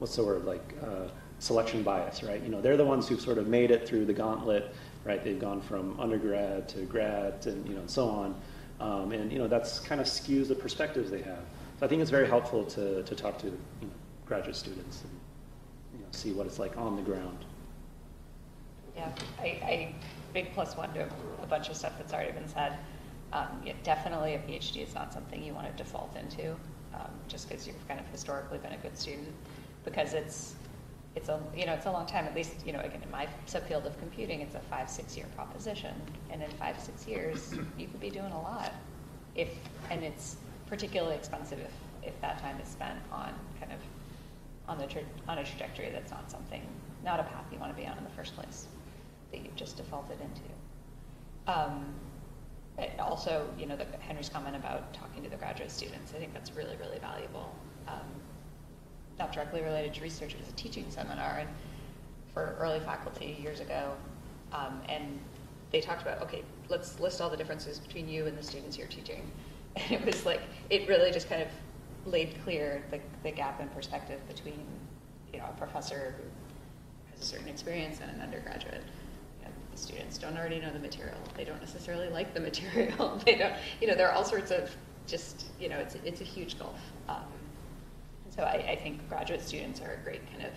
what's the word, like uh, selection bias, right? You know, they're the ones who've sort of made it through the gauntlet, right? They've gone from undergrad to grad and, you know, and so on. Um, and, you know, that's kind of skews the perspectives they have. So I think it's very helpful to, to talk to, you know, graduate students and, you know, see what it's like on the ground. Yeah, I, I, big plus one to a bunch of stuff that's already been said. Um, yeah, definitely a PhD is not something you want to default into, um, just because you've kind of historically been a good student, because it's, it's a, you know, it's a long time, at least, you know, again, in my subfield of computing, it's a five, six-year proposition, and in five, six years, you could be doing a lot, if, and it's particularly expensive if, if that time is spent on kind of, on the, tra- on a trajectory that's not something, not a path you want to be on in the first place that you've just defaulted into. Um, also, you know, the, Henry's comment about talking to the graduate students, I think that's really, really valuable. Um, not directly related to research, it was a teaching seminar and for early faculty years ago. Um, and they talked about, okay, let's list all the differences between you and the students you're teaching. And it was like, it really just kind of laid clear the, the gap in perspective between, you know, a professor who has a certain experience and an undergraduate. Students don't already know the material. They don't necessarily like the material. they don't, you know, there are all sorts of just, you know, it's, it's a huge gulf. Um, so I, I think graduate students are a great kind of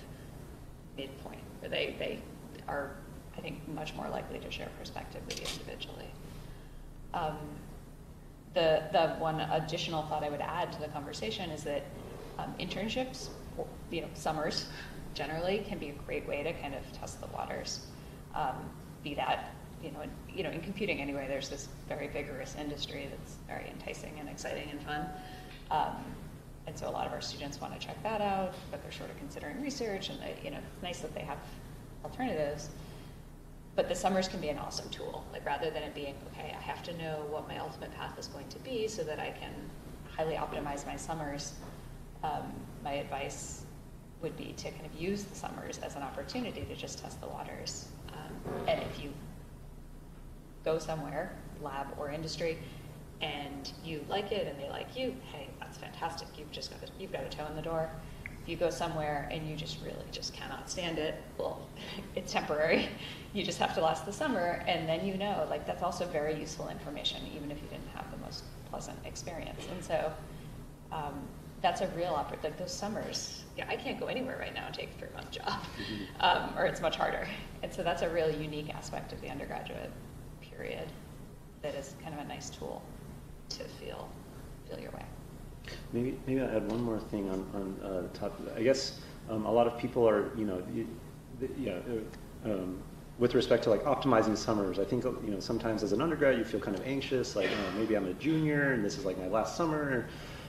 midpoint where they, they are, I think, much more likely to share perspective with you individually. Um, the, the one additional thought I would add to the conversation is that um, internships, you know, summers generally can be a great way to kind of test the waters. Um, be that, you know, in, you know, in computing anyway, there's this very vigorous industry that's very enticing and exciting and fun. Um, and so a lot of our students want to check that out, but they're sort of considering research, and they, you know, it's nice that they have alternatives. But the summers can be an awesome tool. Like rather than it being, okay, I have to know what my ultimate path is going to be so that I can highly optimize my summers. Um, my advice would be to kind of use the summers as an opportunity to just test the waters. And if you go somewhere, lab or industry, and you like it and they like you, hey, that's fantastic. You've just got a, you've got a toe in the door. If you go somewhere and you just really just cannot stand it, well, it's temporary. You just have to last the summer, and then you know, like that's also very useful information, even if you didn't have the most pleasant experience. And so um, that's a real opportunity. Like those summers, yeah, I can't go anywhere right now and take a three month job, um, or it's much harder. And so that's a really unique aspect of the undergraduate period that is kind of a nice tool to feel feel your way. Maybe maybe I'll add one more thing on on uh, top of that. I guess um, a lot of people are you know you, the, yeah uh, um, with respect to like optimizing summers, I think you know sometimes as an undergrad you feel kind of anxious, like oh, maybe I'm a junior and this is like my last summer,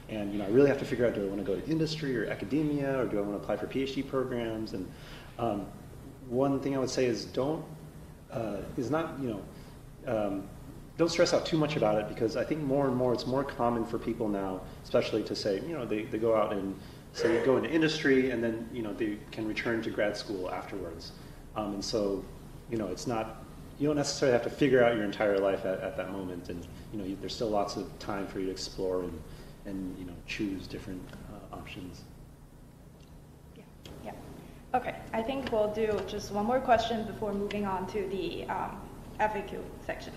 and you know I really have to figure out do I want to go to industry or academia or do I want to apply for PhD programs? And um, one thing I would say is don't uh, is not you know um, don't stress out too much about it because I think more and more it's more common for people now, especially to say you know they, they go out and say go into industry and then you know they can return to grad school afterwards. Um, and so you know it's not you don't necessarily have to figure out your entire life at, at that moment and you know you, there's still lots of time for you to explore and and you know choose different uh, options. Yeah. yeah. Okay, I think we'll do just one more question before moving on to the um, FAQ section.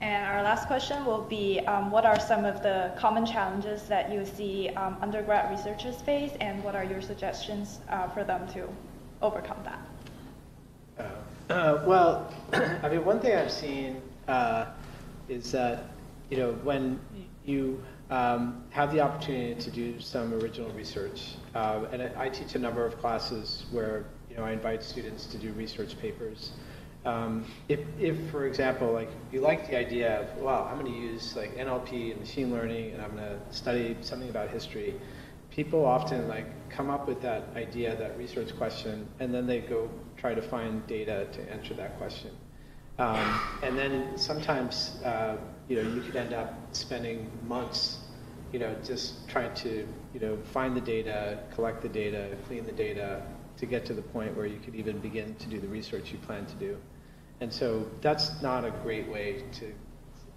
And our last question will be, um, what are some of the common challenges that you see um, undergrad researchers face, and what are your suggestions uh, for them to overcome that? Uh, uh, well, I mean, one thing I've seen uh, is that, you know, when you um, have the opportunity to do some original research, uh, and I, I teach a number of classes where, you know, I invite students to do research papers. Um, if, if, for example, like you like the idea of, wow, I'm going to use like NLP and machine learning, and I'm going to study something about history, people often like come up with that idea, that research question, and then they go try to find data to answer that question. Um, and then sometimes, uh, you know, you could end up spending months, you know, just trying to, you know, find the data, collect the data, clean the data, to get to the point where you could even begin to do the research you plan to do. And so that's not a great way to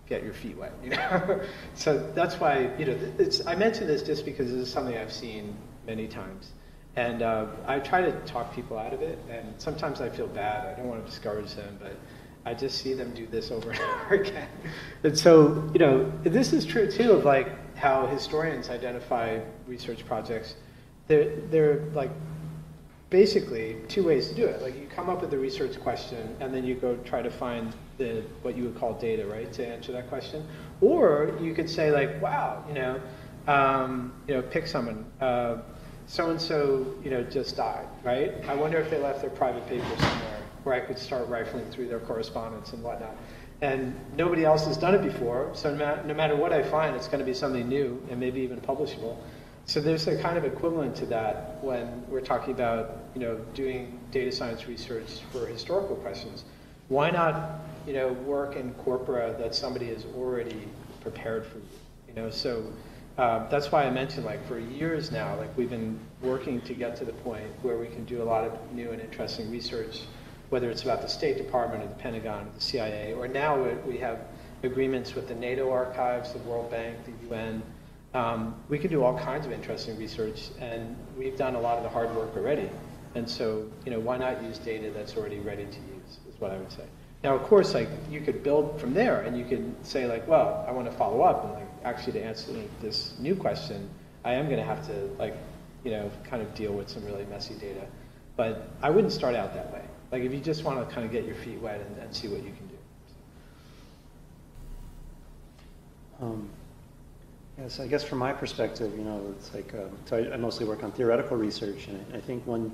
get your feet wet, you know. so that's why you know it's. I mention this just because this is something I've seen many times, and uh, I try to talk people out of it. And sometimes I feel bad. I don't want to discourage them, but I just see them do this over and over again. And so you know, this is true too of like how historians identify research projects. They're they're like basically two ways to do it. Like you come up with a research question and then you go try to find the what you would call data, right, to answer that question. Or you could say like, wow, you know, um, you know, pick someone. so and so, you know, just died, right? I wonder if they left their private paper somewhere where I could start rifling through their correspondence and whatnot. And nobody else has done it before, so no matter what I find, it's going to be something new and maybe even publishable. So there's a kind of equivalent to that when we're talking about, you know, doing data science research for historical questions. Why not, you know, work in corpora that somebody is already prepared for you? You know, so uh, that's why I mentioned, like, for years now, like, we've been working to get to the point where we can do a lot of new and interesting research, whether it's about the State Department or the Pentagon or the CIA, or now we have agreements with the NATO archives, the World Bank, the UN, um, we can do all kinds of interesting research, and we've done a lot of the hard work already. And so, you know, why not use data that's already ready to use? Is what I would say. Now, of course, like you could build from there, and you could say like, well, I want to follow up, and like actually to answer this new question, I am going to have to like, you know, kind of deal with some really messy data. But I wouldn't start out that way. Like if you just want to kind of get your feet wet and, and see what you can do. Um, Yes, I guess from my perspective, you know, it's like, um, so I, I, mostly work on theoretical research, and I think one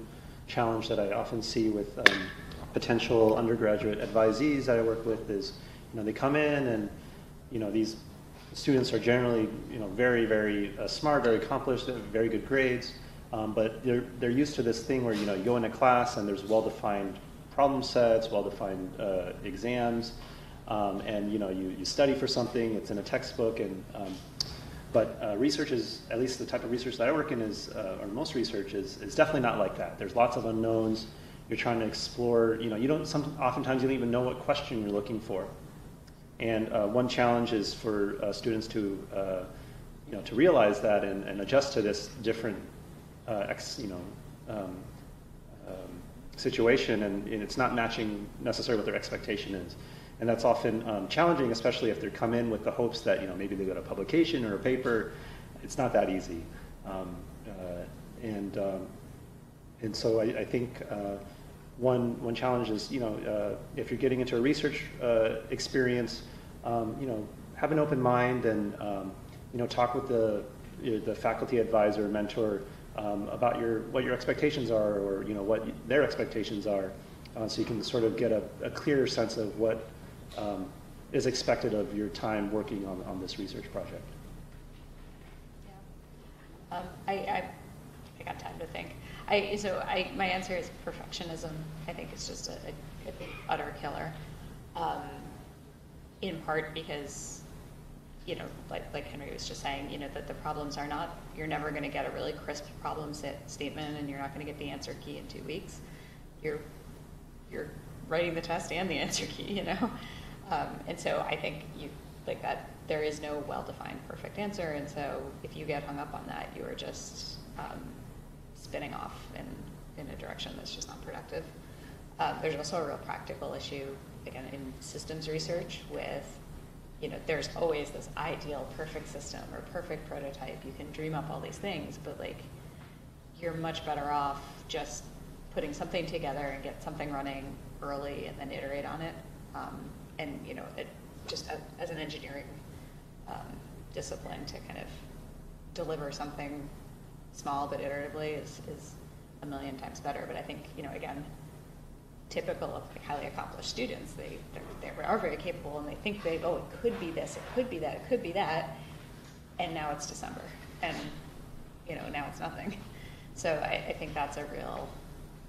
challenge that I often see with um, potential undergraduate advisees that I work with is, you know, they come in and, you know, these students are generally, you know, very, very uh, smart, very accomplished, very good grades, um, but they're, they're used to this thing where, you know, you go into class and there's well-defined problem sets, well-defined uh, exams, um, and, you know, you, you study for something, it's in a textbook, and um, but uh, research is, at least the type of research that I work in is, uh, or most research is, is definitely not like that. There's lots of unknowns. You're trying to explore, you know, you don't, some, oftentimes you don't even know what question you're looking for. And uh, one challenge is for uh, students to, uh, you know, to realize that and, and adjust to this different, uh, ex, you know, um, um, situation and, and it's not matching necessarily what their expectation is and that's often um, challenging, especially if they come in with the hopes that you know maybe they got a publication or a paper. It's not that easy, um, uh, and um, and so I, I think uh, one one challenge is you know uh, if you're getting into a research uh, experience, um, you know have an open mind and you know talk with the the faculty advisor mentor um, about your what your expectations are or you know what their expectations are uh, so you can sort of get a, a clearer sense of what um, is expected of your time working on, on this research project. Yeah. Um, I, I, I got time to think. I, so I, my answer is perfectionism. I think it's just a, a, a utter killer. Um, in part because, you know, like, like Henry was just saying, you know, that the problems are not, you're never going to get a really crisp problem statement and you're not going to get the answer key in two weeks. You're, you're writing the test and the answer key, you know? Um, and so I think you, like that, there is no well-defined perfect answer. And so if you get hung up on that, you are just um, spinning off in, in a direction that's just not productive. Uh, there's also a real practical issue, again, in systems research with, you know, there's always this ideal perfect system or perfect prototype. You can dream up all these things, but like, you're much better off just putting something together and get something running early and then iterate on it. Um, and, you know, it just as, as an engineering um, discipline to kind of deliver something small but iteratively is, is a million times better. But I think, you know, again, typical of like highly accomplished students, they, they are very capable and they think they, oh, it could be this, it could be that, it could be that. And now it's December. And, you know, now it's nothing. So I, I think that's a real,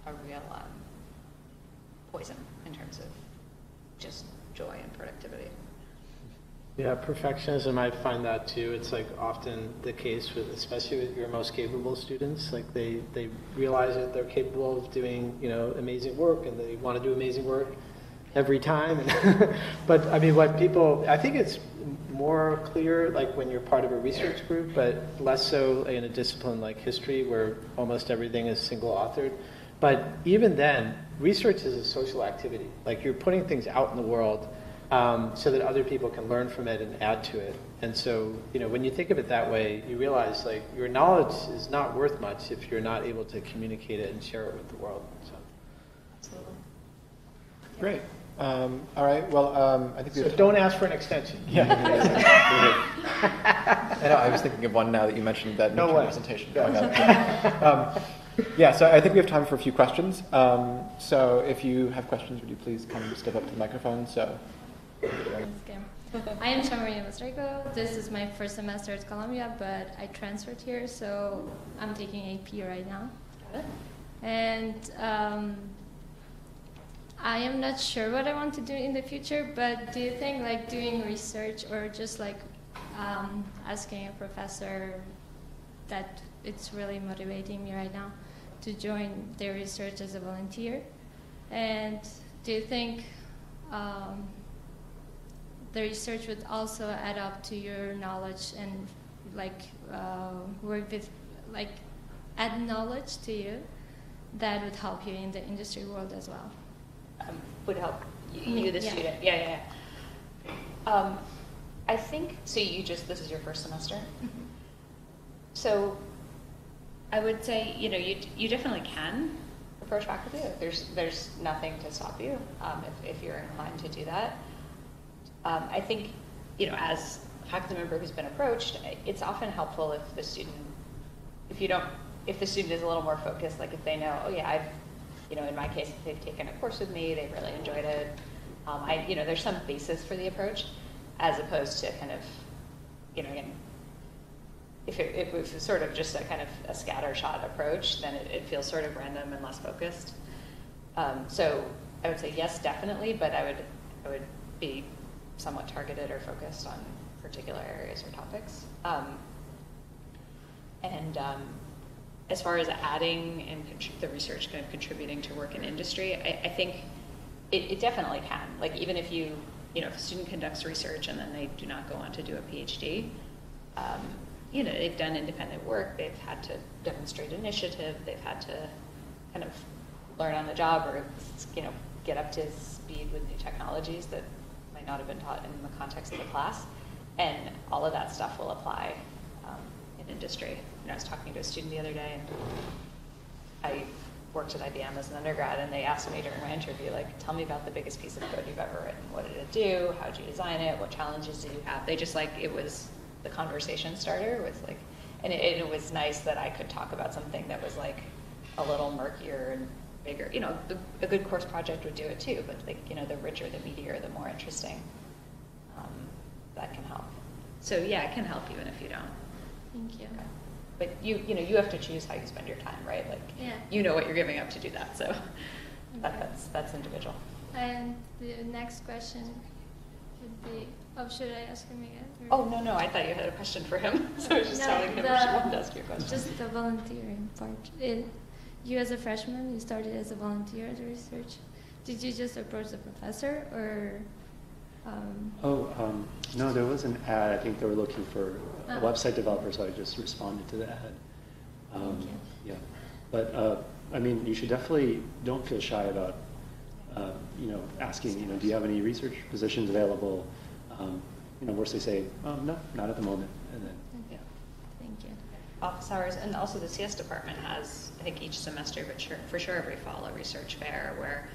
a real um, poison in terms of just joy and productivity. Yeah, perfectionism, I find that too. It's like often the case with, especially with your most capable students, like they, they realize that they're capable of doing, you know, amazing work and they want to do amazing work every time. but I mean, what people, I think it's more clear like when you're part of a research group, but less so in a discipline like history where almost everything is single authored. But even then, research is a social activity. Like you're putting things out in the world um, so that other people can learn from it and add to it. And so, you know, when you think of it that way, you realize like your knowledge is not worth much if you're not able to communicate it and share it with the world. So. Absolutely. Great. Um, all right. Well, um, I think we So have don't ask for an extension. Yeah. I know. I was thinking of one now that you mentioned that No way. presentation. Oh, no. um, yeah. So I think we have time for a few questions. Um, so if you have questions, would you please come step up to the microphone? So. I am Chamaria Mastrico. This is my first semester at Columbia, but I transferred here, so I'm taking AP right now. And um, I am not sure what I want to do in the future, but do you think like doing research or just like um, asking a professor that it's really motivating me right now to join their research as a volunteer? And do you think um, the research would also add up to your knowledge and like uh, work with like add knowledge to you that would help you in the industry world as well um, would help you, you the yeah. student. Yeah, yeah, yeah. Um, I think so. You just this is your first semester, so I would say you know you you definitely can approach faculty. There's there's nothing to stop you um, if if you're inclined to do that. Um, I think you know as a faculty member who's been approached, it's often helpful if the student if you don't if the student is a little more focused, like if they know, oh yeah, I've you know, in my case, if they've taken a course with me, they've really enjoyed it. Um, I, you know, there's some basis for the approach, as opposed to kind of, you know, again, if it, if it was sort of just a kind of a scattershot approach, then it, it feels sort of random and less focused. Um, so I would say yes, definitely, but I would I would be somewhat targeted or focused on particular areas or topics. Um, and um, as far as adding and the research kind of contributing to work in industry, I, I think it, it definitely can. Like even if you, you know, if a student conducts research and then they do not go on to do a PhD, um, you know, they've done independent work, they've had to demonstrate initiative, they've had to kind of learn on the job or, you know, get up to speed with new technologies that might not have been taught in the context of the class. And all of that stuff will apply um, in industry. You know, I was talking to a student the other day, and I worked at IBM as an undergrad, and they asked me during my interview, like, tell me about the biggest piece of code you've ever written. What did it do? How did you design it? What challenges did you have? They just like it was the conversation starter was like, and it, it was nice that I could talk about something that was like a little murkier and bigger, you know, the, a good course project would do it too, but like, you know, the richer, the meatier, the more interesting, um, that can help. So yeah, it can help even if you don't. Thank you. But you, you know, you have to choose how you spend your time, right? Like, Yeah. you know what you're giving up to do that, so that, that's, that's individual. And the next question would be, oh, should I ask him again? or- Oh, no, no, I thought you had a question for him, so I was just No, telling him the- she wanted to ask you a question. Just the volunteering part. It, you as a freshman, you started as a volunteer at the research. Did you just approach the professor or? Um, Oh, um, no, there was an ad. I think they were looking for a Ah. website developer, so I just responded to the ad. Um, Thank. Yeah, but uh, I mean, you should definitely don't feel shy about, uh, you know, asking. You know, do you have any research positions available? Um, you know, worst they say, oh, no, not at the moment, and then okay. Office hours, and also the CS department has, I think each semester, but sure, for sure every fall, a research fair where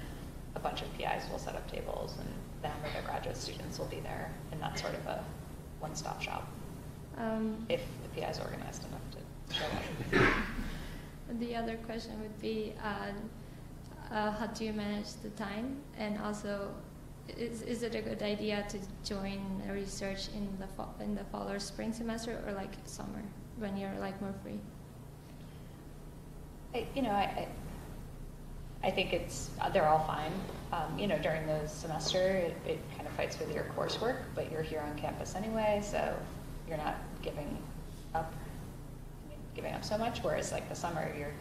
a bunch of PIs will set up tables and them or their graduate students will be there, and that's sort of a one-stop shop, Um, if the PI is organized enough to show up. The other question would be, uh, uh, how do you manage the time? And also, is, is it a good idea to join research in the fall, in the fall or spring semester or like summer when you're like more free? I, you know, I, I, think it's, they're all fine. Um, you know, during the semester, it, it kind of fights with your coursework, but you're here on campus anyway, so you're not giving up, giving up so much. Whereas like the summer, you're,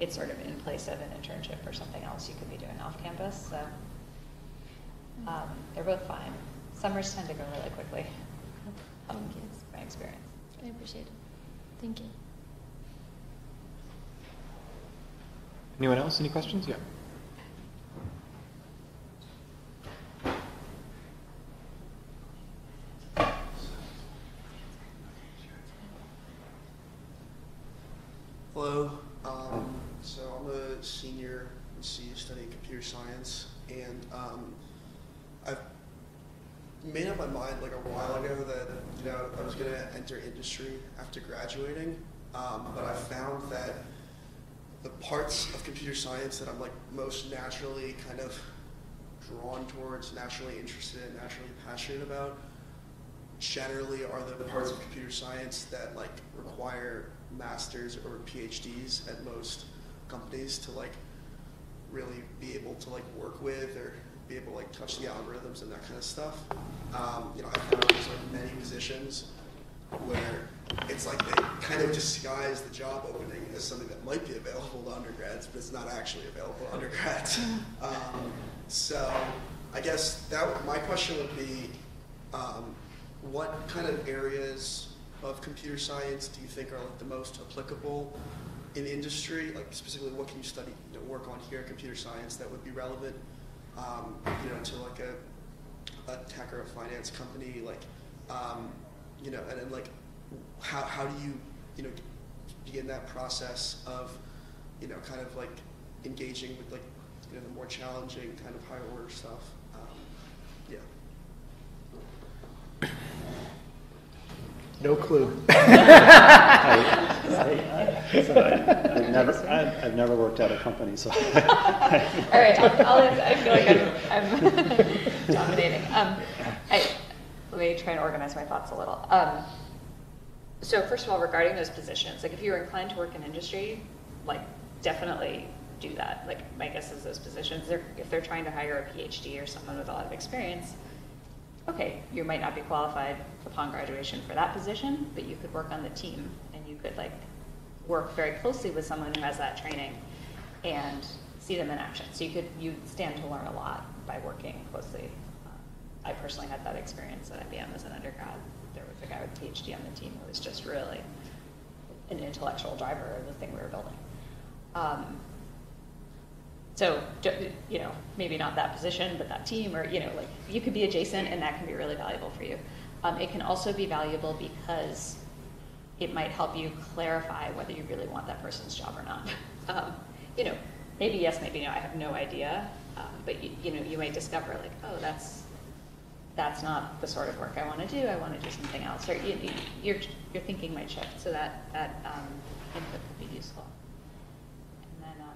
it's sort of in place of an internship or something else you could be doing off campus. So um, they're both fine. Summers tend to go really quickly. Um, Thank you. my experience. I appreciate it. Thank you. Anyone else? Any questions? Yeah. Hello. Um, so I'm a senior in CU studying computer science, and um, I've made up my mind like a while ago that you know I was going to enter industry after graduating, um, but I found that the parts of computer science that I'm like most naturally kind of drawn towards, naturally interested in, naturally passionate about, generally are the parts of computer science that like require masters or PhDs at most companies to like really be able to like work with or be able to like touch the algorithms and that kind of stuff. Um, you know, I found there's like many positions where it's like they kind of disguise the job opening as something that might be available to undergrads, but it's not actually available to undergrads. Um, so I guess that my question would be, um, what kind of areas of computer science do you think are like the most applicable in industry? Like specifically, what can you study, you know, work on here in computer science that would be relevant, um, you know, to like a, a tech or a finance company? Like, um, you know, and then like, how how do you, you know, begin that process of, you know, kind of like engaging with like, you know, the more challenging kind of higher order stuff? Um, yeah. No clue. I, I, so I, I've never, I, I've never worked at a company, so. All right, I'll, I'll, I feel like I'm, I'm dominating. Um, I, let me try and organize my thoughts a little. Um, so first of all, regarding those positions, like if you're inclined to work in industry, like definitely do that. Like my guess is those positions, they're, if they're trying to hire a PhD or someone with a lot of experience, okay, you might not be qualified upon graduation for that position, but you could work on the team and you could like work very closely with someone who has that training and see them in action. So you could you stand to learn a lot by working closely. Uh, I personally had that experience at IBM as an undergrad. There was a guy with a PhD on the team who was just really an intellectual driver of the thing we were building. Um, so, you know, maybe not that position, but that team, or, you know, like, you could be adjacent and that can be really valuable for you. Um, it can also be valuable because it might help you clarify whether you really want that person's job or not. Um, you know, maybe yes, maybe no, I have no idea. Um, but, you, you know, you might discover, like, oh, that's, that's not the sort of work I want to do. I want to do something else. Or you, you, your, your thinking might shift, so that, that um, input could be useful. And then, um,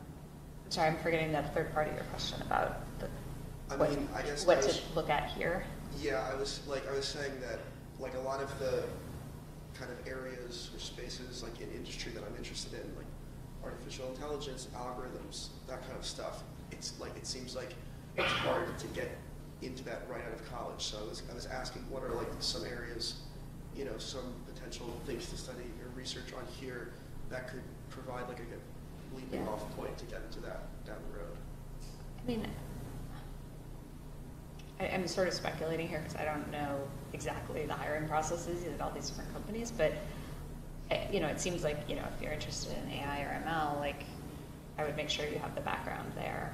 sorry, I'm forgetting the third part of your question about the, I what, mean, I guess what I was- to look at here. Yeah, I was like I was saying that like a lot of the kind of areas or spaces like in industry that I'm interested in, like artificial intelligence, algorithms, that kind of stuff. It's like it seems like it's hard to get into that right out of college. So I was I was asking what are like some areas, you know, some potential things to study or research on here that could provide like a good leaping Yeah. off point to get into that down the road. I mean, I, I'm sort of speculating here because I don't know exactly the hiring processes at all these different companies, but eh, you know, it seems like you know if you're interested in AI or ML, like I would make sure you have the background there,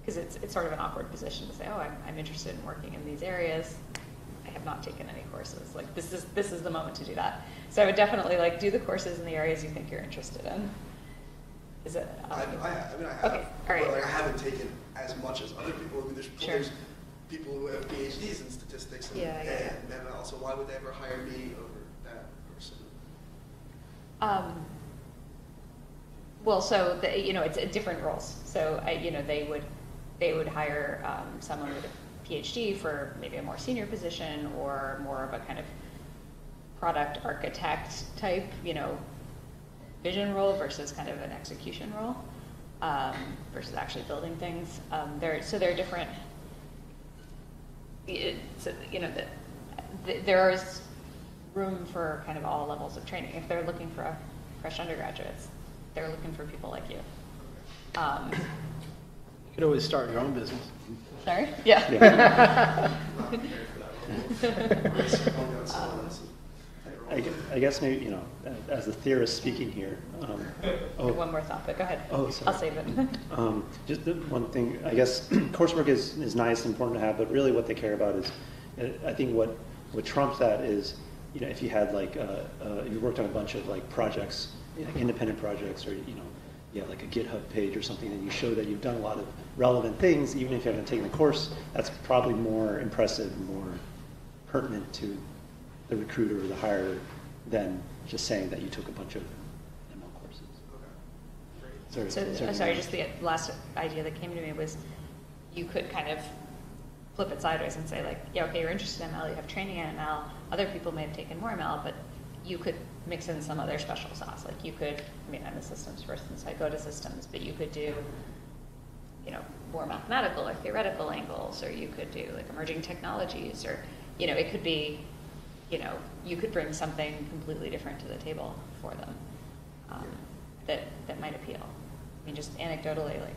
because it's it's sort of an awkward position to say, oh, I'm, I'm interested in working in these areas. I have not taken any courses. Like this is this is the moment to do that. So I would definitely like do the courses in the areas you think you're interested in. Is it? um, I, I, I mean, I have, Okay, all right. but like I haven't taken as much as other people. I mean, there's, Sure. there's people who have PhDs in statistics and, Yeah, yeah, and ML. So why would they ever hire me over that person? Um, well, so the, you know, it's uh, different roles. So I, you know, they would they would hire um, someone with a PhD for maybe a more senior position or more of a kind of product architect type, you know, vision role versus kind of an execution role um, versus actually building things. Um, there, so there are different. It's, you know, the, the, there is room for kind of all levels of training. If they're looking for a fresh undergraduates, they're looking for people like you. Um, You could always start your own business. sorry? Yeah. Not I, I guess maybe, you know, as a theorist speaking here, um, oh, One more thought, but go ahead. Oh, sorry. I'll save it. Um, just the one thing, I guess coursework is, is nice and important to have, but really what they care about is, I think what, what trumps that is, you know, if you had like, uh, uh, you worked on a bunch of like projects, like independent projects, or, you know, you have like a GitHub page or something, and you show that you've done a lot of relevant things, even if you haven't taken the course, that's probably more impressive, and more pertinent to the recruiter or the hirer than just saying that you took a bunch of ML courses. Okay. Great. Sorry, So, sorry. sorry, just the last idea that came to me was you could kind of flip it sideways and say like, yeah, okay, you're interested in ML, you have training in ML. Other people may have taken more ML, but you could mix in some other special sauce. Like you could, I mean, I'm a systems person, so I go to systems, but you could do, you know, more mathematical or theoretical angles, or you could do like emerging technologies, or, you know, it could be, you know, you could bring something completely different to the table for them um, that, that might appeal. I mean, just anecdotally, like,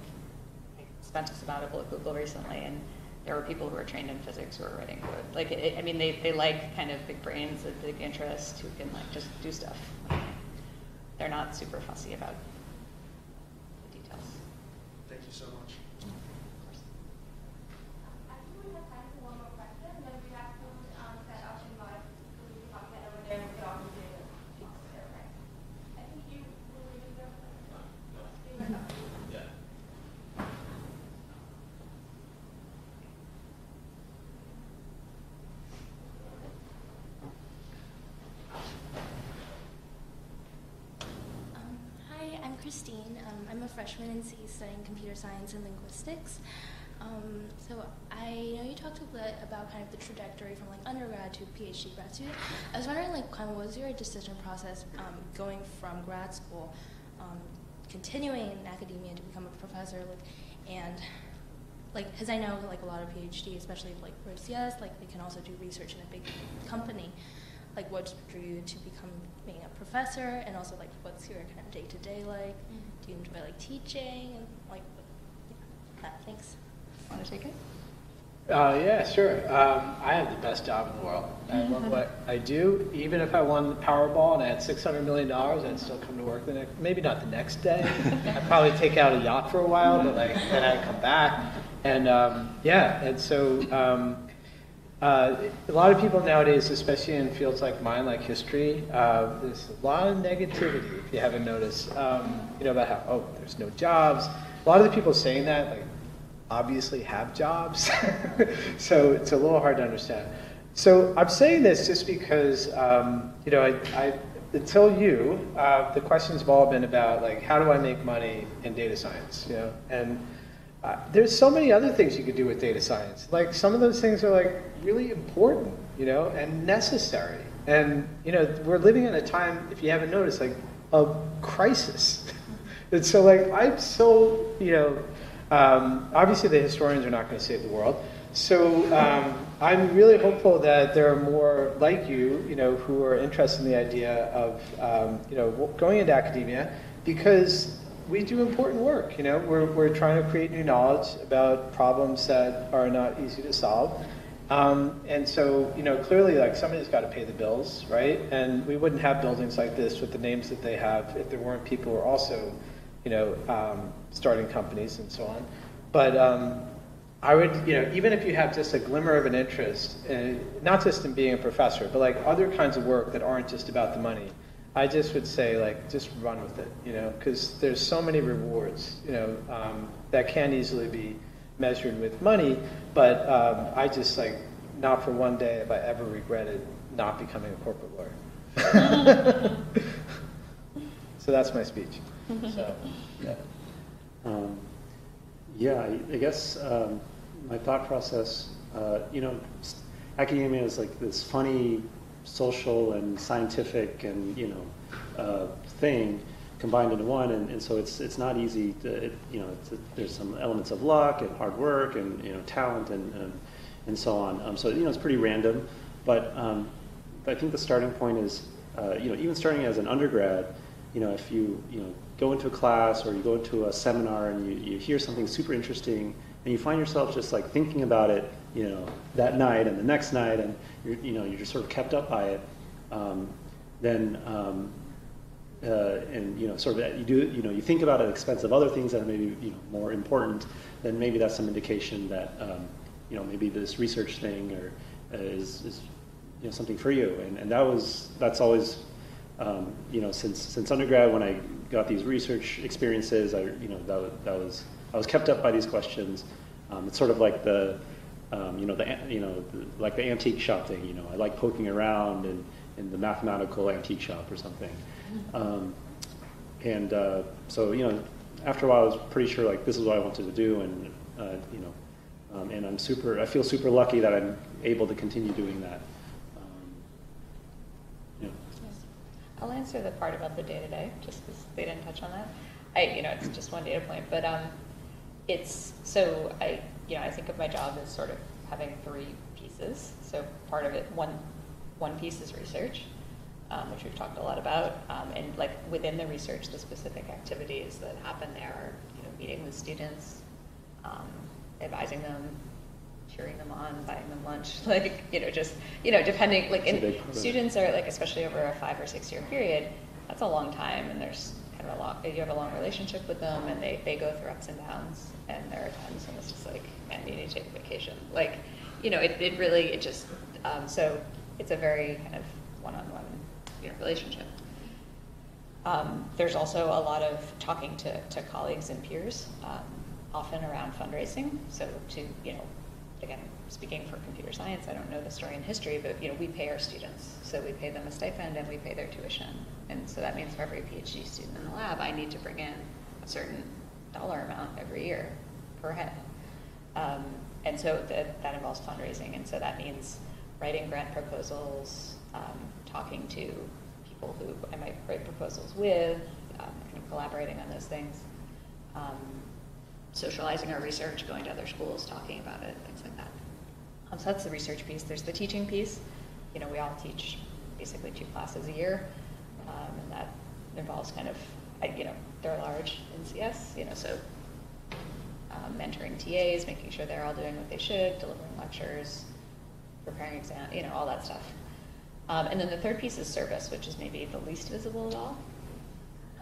I spent a sabbatical at Google recently, and there were people who were trained in physics who were writing code. Like, it, I mean, they, they like kind of big brains and big interest who can, like, just do stuff. They're not super fussy about the details. Thank you so much. I think we have time for one more question, then we have to um, set up to my pocket over there, we could all do it. Okay. I think you will leave it there. Um, hi, I'm Christine. Um, I'm a freshman in C studying computer science and linguistics. Um, so I know you talked a bit about kind of the trajectory from like undergrad to PhD grad student. I was wondering like kind of what was your decision process um, going from grad school, um, continuing in academia to become a professor, like, and like because I know like a lot of PhD, especially like for CS, like they can also do research in a big company. Like what drew you to become being a professor, and also like what's your kind of day to day like? Do you enjoy like teaching and like? Yeah, that, thanks. Want to take it? Uh, yeah, sure. Um, I have the best job in the world. I love what I do. Even if I won the Powerball and I had six hundred million dollars, I'd still come to work the next. Maybe not the next day. I'd probably take out a yacht for a while, but like then I'd come back. And um, yeah, and so um, uh, a lot of people nowadays, especially in fields like mine, like history, uh, there's a lot of negativity. If you haven't noticed, um, you know about how oh, there's no jobs. A lot of the people saying that, like obviously have jobs. so it's a little hard to understand. So I'm saying this just because, um, you know, I, I until you, uh, the questions have all been about like, how do I make money in data science? You know, and uh, there's so many other things you could do with data science. Like some of those things are like really important, you know, and necessary. And you know, we're living in a time, if you haven't noticed, like of crisis. and so, like, I'm so, you know, um, obviously the historians are not going to save the world. So um, I'm really hopeful that there are more like you, you know, who are interested in the idea of, um, you know, going into academia because we do important work. You know, we're, we're trying to create new knowledge about problems that are not easy to solve. Um, and so, you know, clearly, like somebody's got to pay the bills, right? And we wouldn't have buildings like this with the names that they have if there weren't people who are also, you know, um, starting companies and so on. But um, I would, you know, even if you have just a glimmer of an interest, in, not just in being a professor, but like other kinds of work that aren't just about the money, I just would say like just run with it, you know, because there's so many rewards, you know, um, that can easily be measured with money, but um, I just like, not for one day have I ever regretted not becoming a corporate lawyer. so that's my speech. So, yeah. Um, yeah, I, I guess um, my thought process, uh, you know, academia is like this funny social and scientific and you know uh, thing combined into one, and, and so it's it's not easy. To, it, you know, there's some elements of luck and hard work and you know talent and and, and so on. Um, so you know, it's pretty random, but um, I think the starting point is uh, you know even starting as an undergrad, you know, if you you know go into a class or you go into a seminar and you, you hear something super interesting and you find yourself just like thinking about it, you know, that night and the next night, and you're, you know, you're just sort of kept up by it. Um, then um, uh, and you know, sort of you do, you know, you think about it at the expense of other things that are maybe you know more important, then maybe that's some indication that um, you know maybe this research thing or uh, is, is you know something for you. And, and that was that's always um, you know since since undergrad when I got these research experiences, I you know that that was I was kept up by these questions. Um, it's sort of like the um, you know the you know the, like the antique shop thing. You know, I like poking around in in the mathematical antique shop or something. Um, and uh, so, you know, after a while, I was pretty sure like this is what I wanted to do, and uh, you know, um, and I'm super. I feel super lucky that I'm able to continue doing that. Um, yeah. I'll answer the part about the day to day, just because they didn't touch on that. I, you know, it's just one data point, but um, it's so I, you know, I think of my job as sort of having three pieces. So part of it, one, one piece is research, um, which we've talked a lot about. Um, and like within the research, the specific activities that happen there are, you know, meeting with students, um, advising them, cheering them on, buying them lunch, like, you know, just, you know, depending, like, and students are like, especially over a five or six year period, that's a long time and there's kind of a long, you have a long relationship with them and they, they go through ups and downs and there are times when it's just like, man, you need to take a vacation. Like, you know, it, it really, it just, um, so it's a very kind of one-on-one you know, relationship. Um, there's also a lot of talking to, to colleagues and peers, um, often around fundraising. So to, you know, again, speaking for computer science, I don't know the story in history, but, you know, we pay our students. So we pay them a stipend and we pay their tuition. And so that means for every PhD student in the lab, I need to bring in a certain dollar amount every year per head. Um, and so that, that involves fundraising. And so that means writing grant proposals, um, talking to people who I might write proposals with, um, kind of collaborating on those things, um, socializing our research, going to other schools, talking about it, things like that. Um, so that's the research piece. There's the teaching piece. You know, we all teach basically two classes a year, um, and that involves kind of, you know, they're large in CS, you know, so um, mentoring TAs, making sure they're all doing what they should, delivering lectures, preparing exam, you know, all that stuff. Um, and then the third piece is service, which is maybe the least visible of all,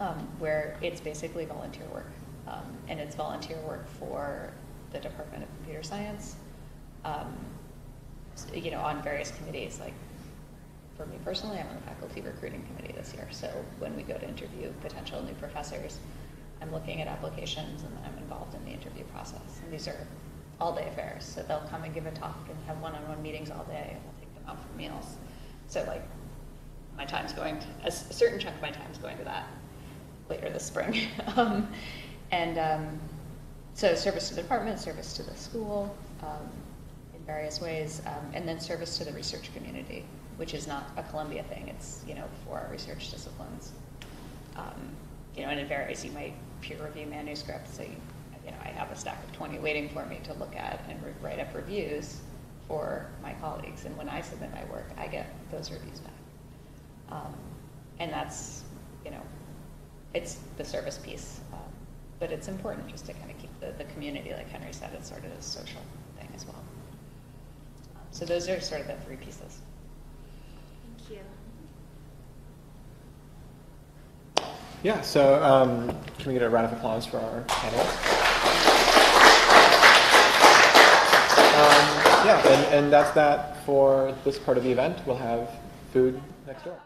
um, where it's basically volunteer work. Um, and it's volunteer work for the Department of Computer Science, um, you know, on various committees. Like for me personally, I'm on the faculty recruiting committee this year. So when we go to interview potential new professors, I'm looking at applications and I'm involved in the interview process. And these are all day affairs. So they'll come and give a talk and have one-on-one meetings all day and we'll take them out for meals. So like, my time's going, to, a certain chunk of my time's going to that later this spring. um, and um, so service to the department, service to the school um, in various ways, um, and then service to the research community, which is not a Columbia thing. It's you know for our research disciplines. Um, you know, and it varies. You might peer review manuscripts. So you, you know, I have a stack of 20 waiting for me to look at and re- write up reviews for my colleagues. And when I submit my work, I get those reviews back. Um, and that's, you know, it's the service piece. But it's important just to kind of keep the, the community, like Henry said, it's sort of a social thing as well. Um, so those are sort of the three pieces. Thank you. Yeah, so um, can we get a round of applause for our panelists? Um, yeah, and, and that's that for this part of the event. We'll have food next door.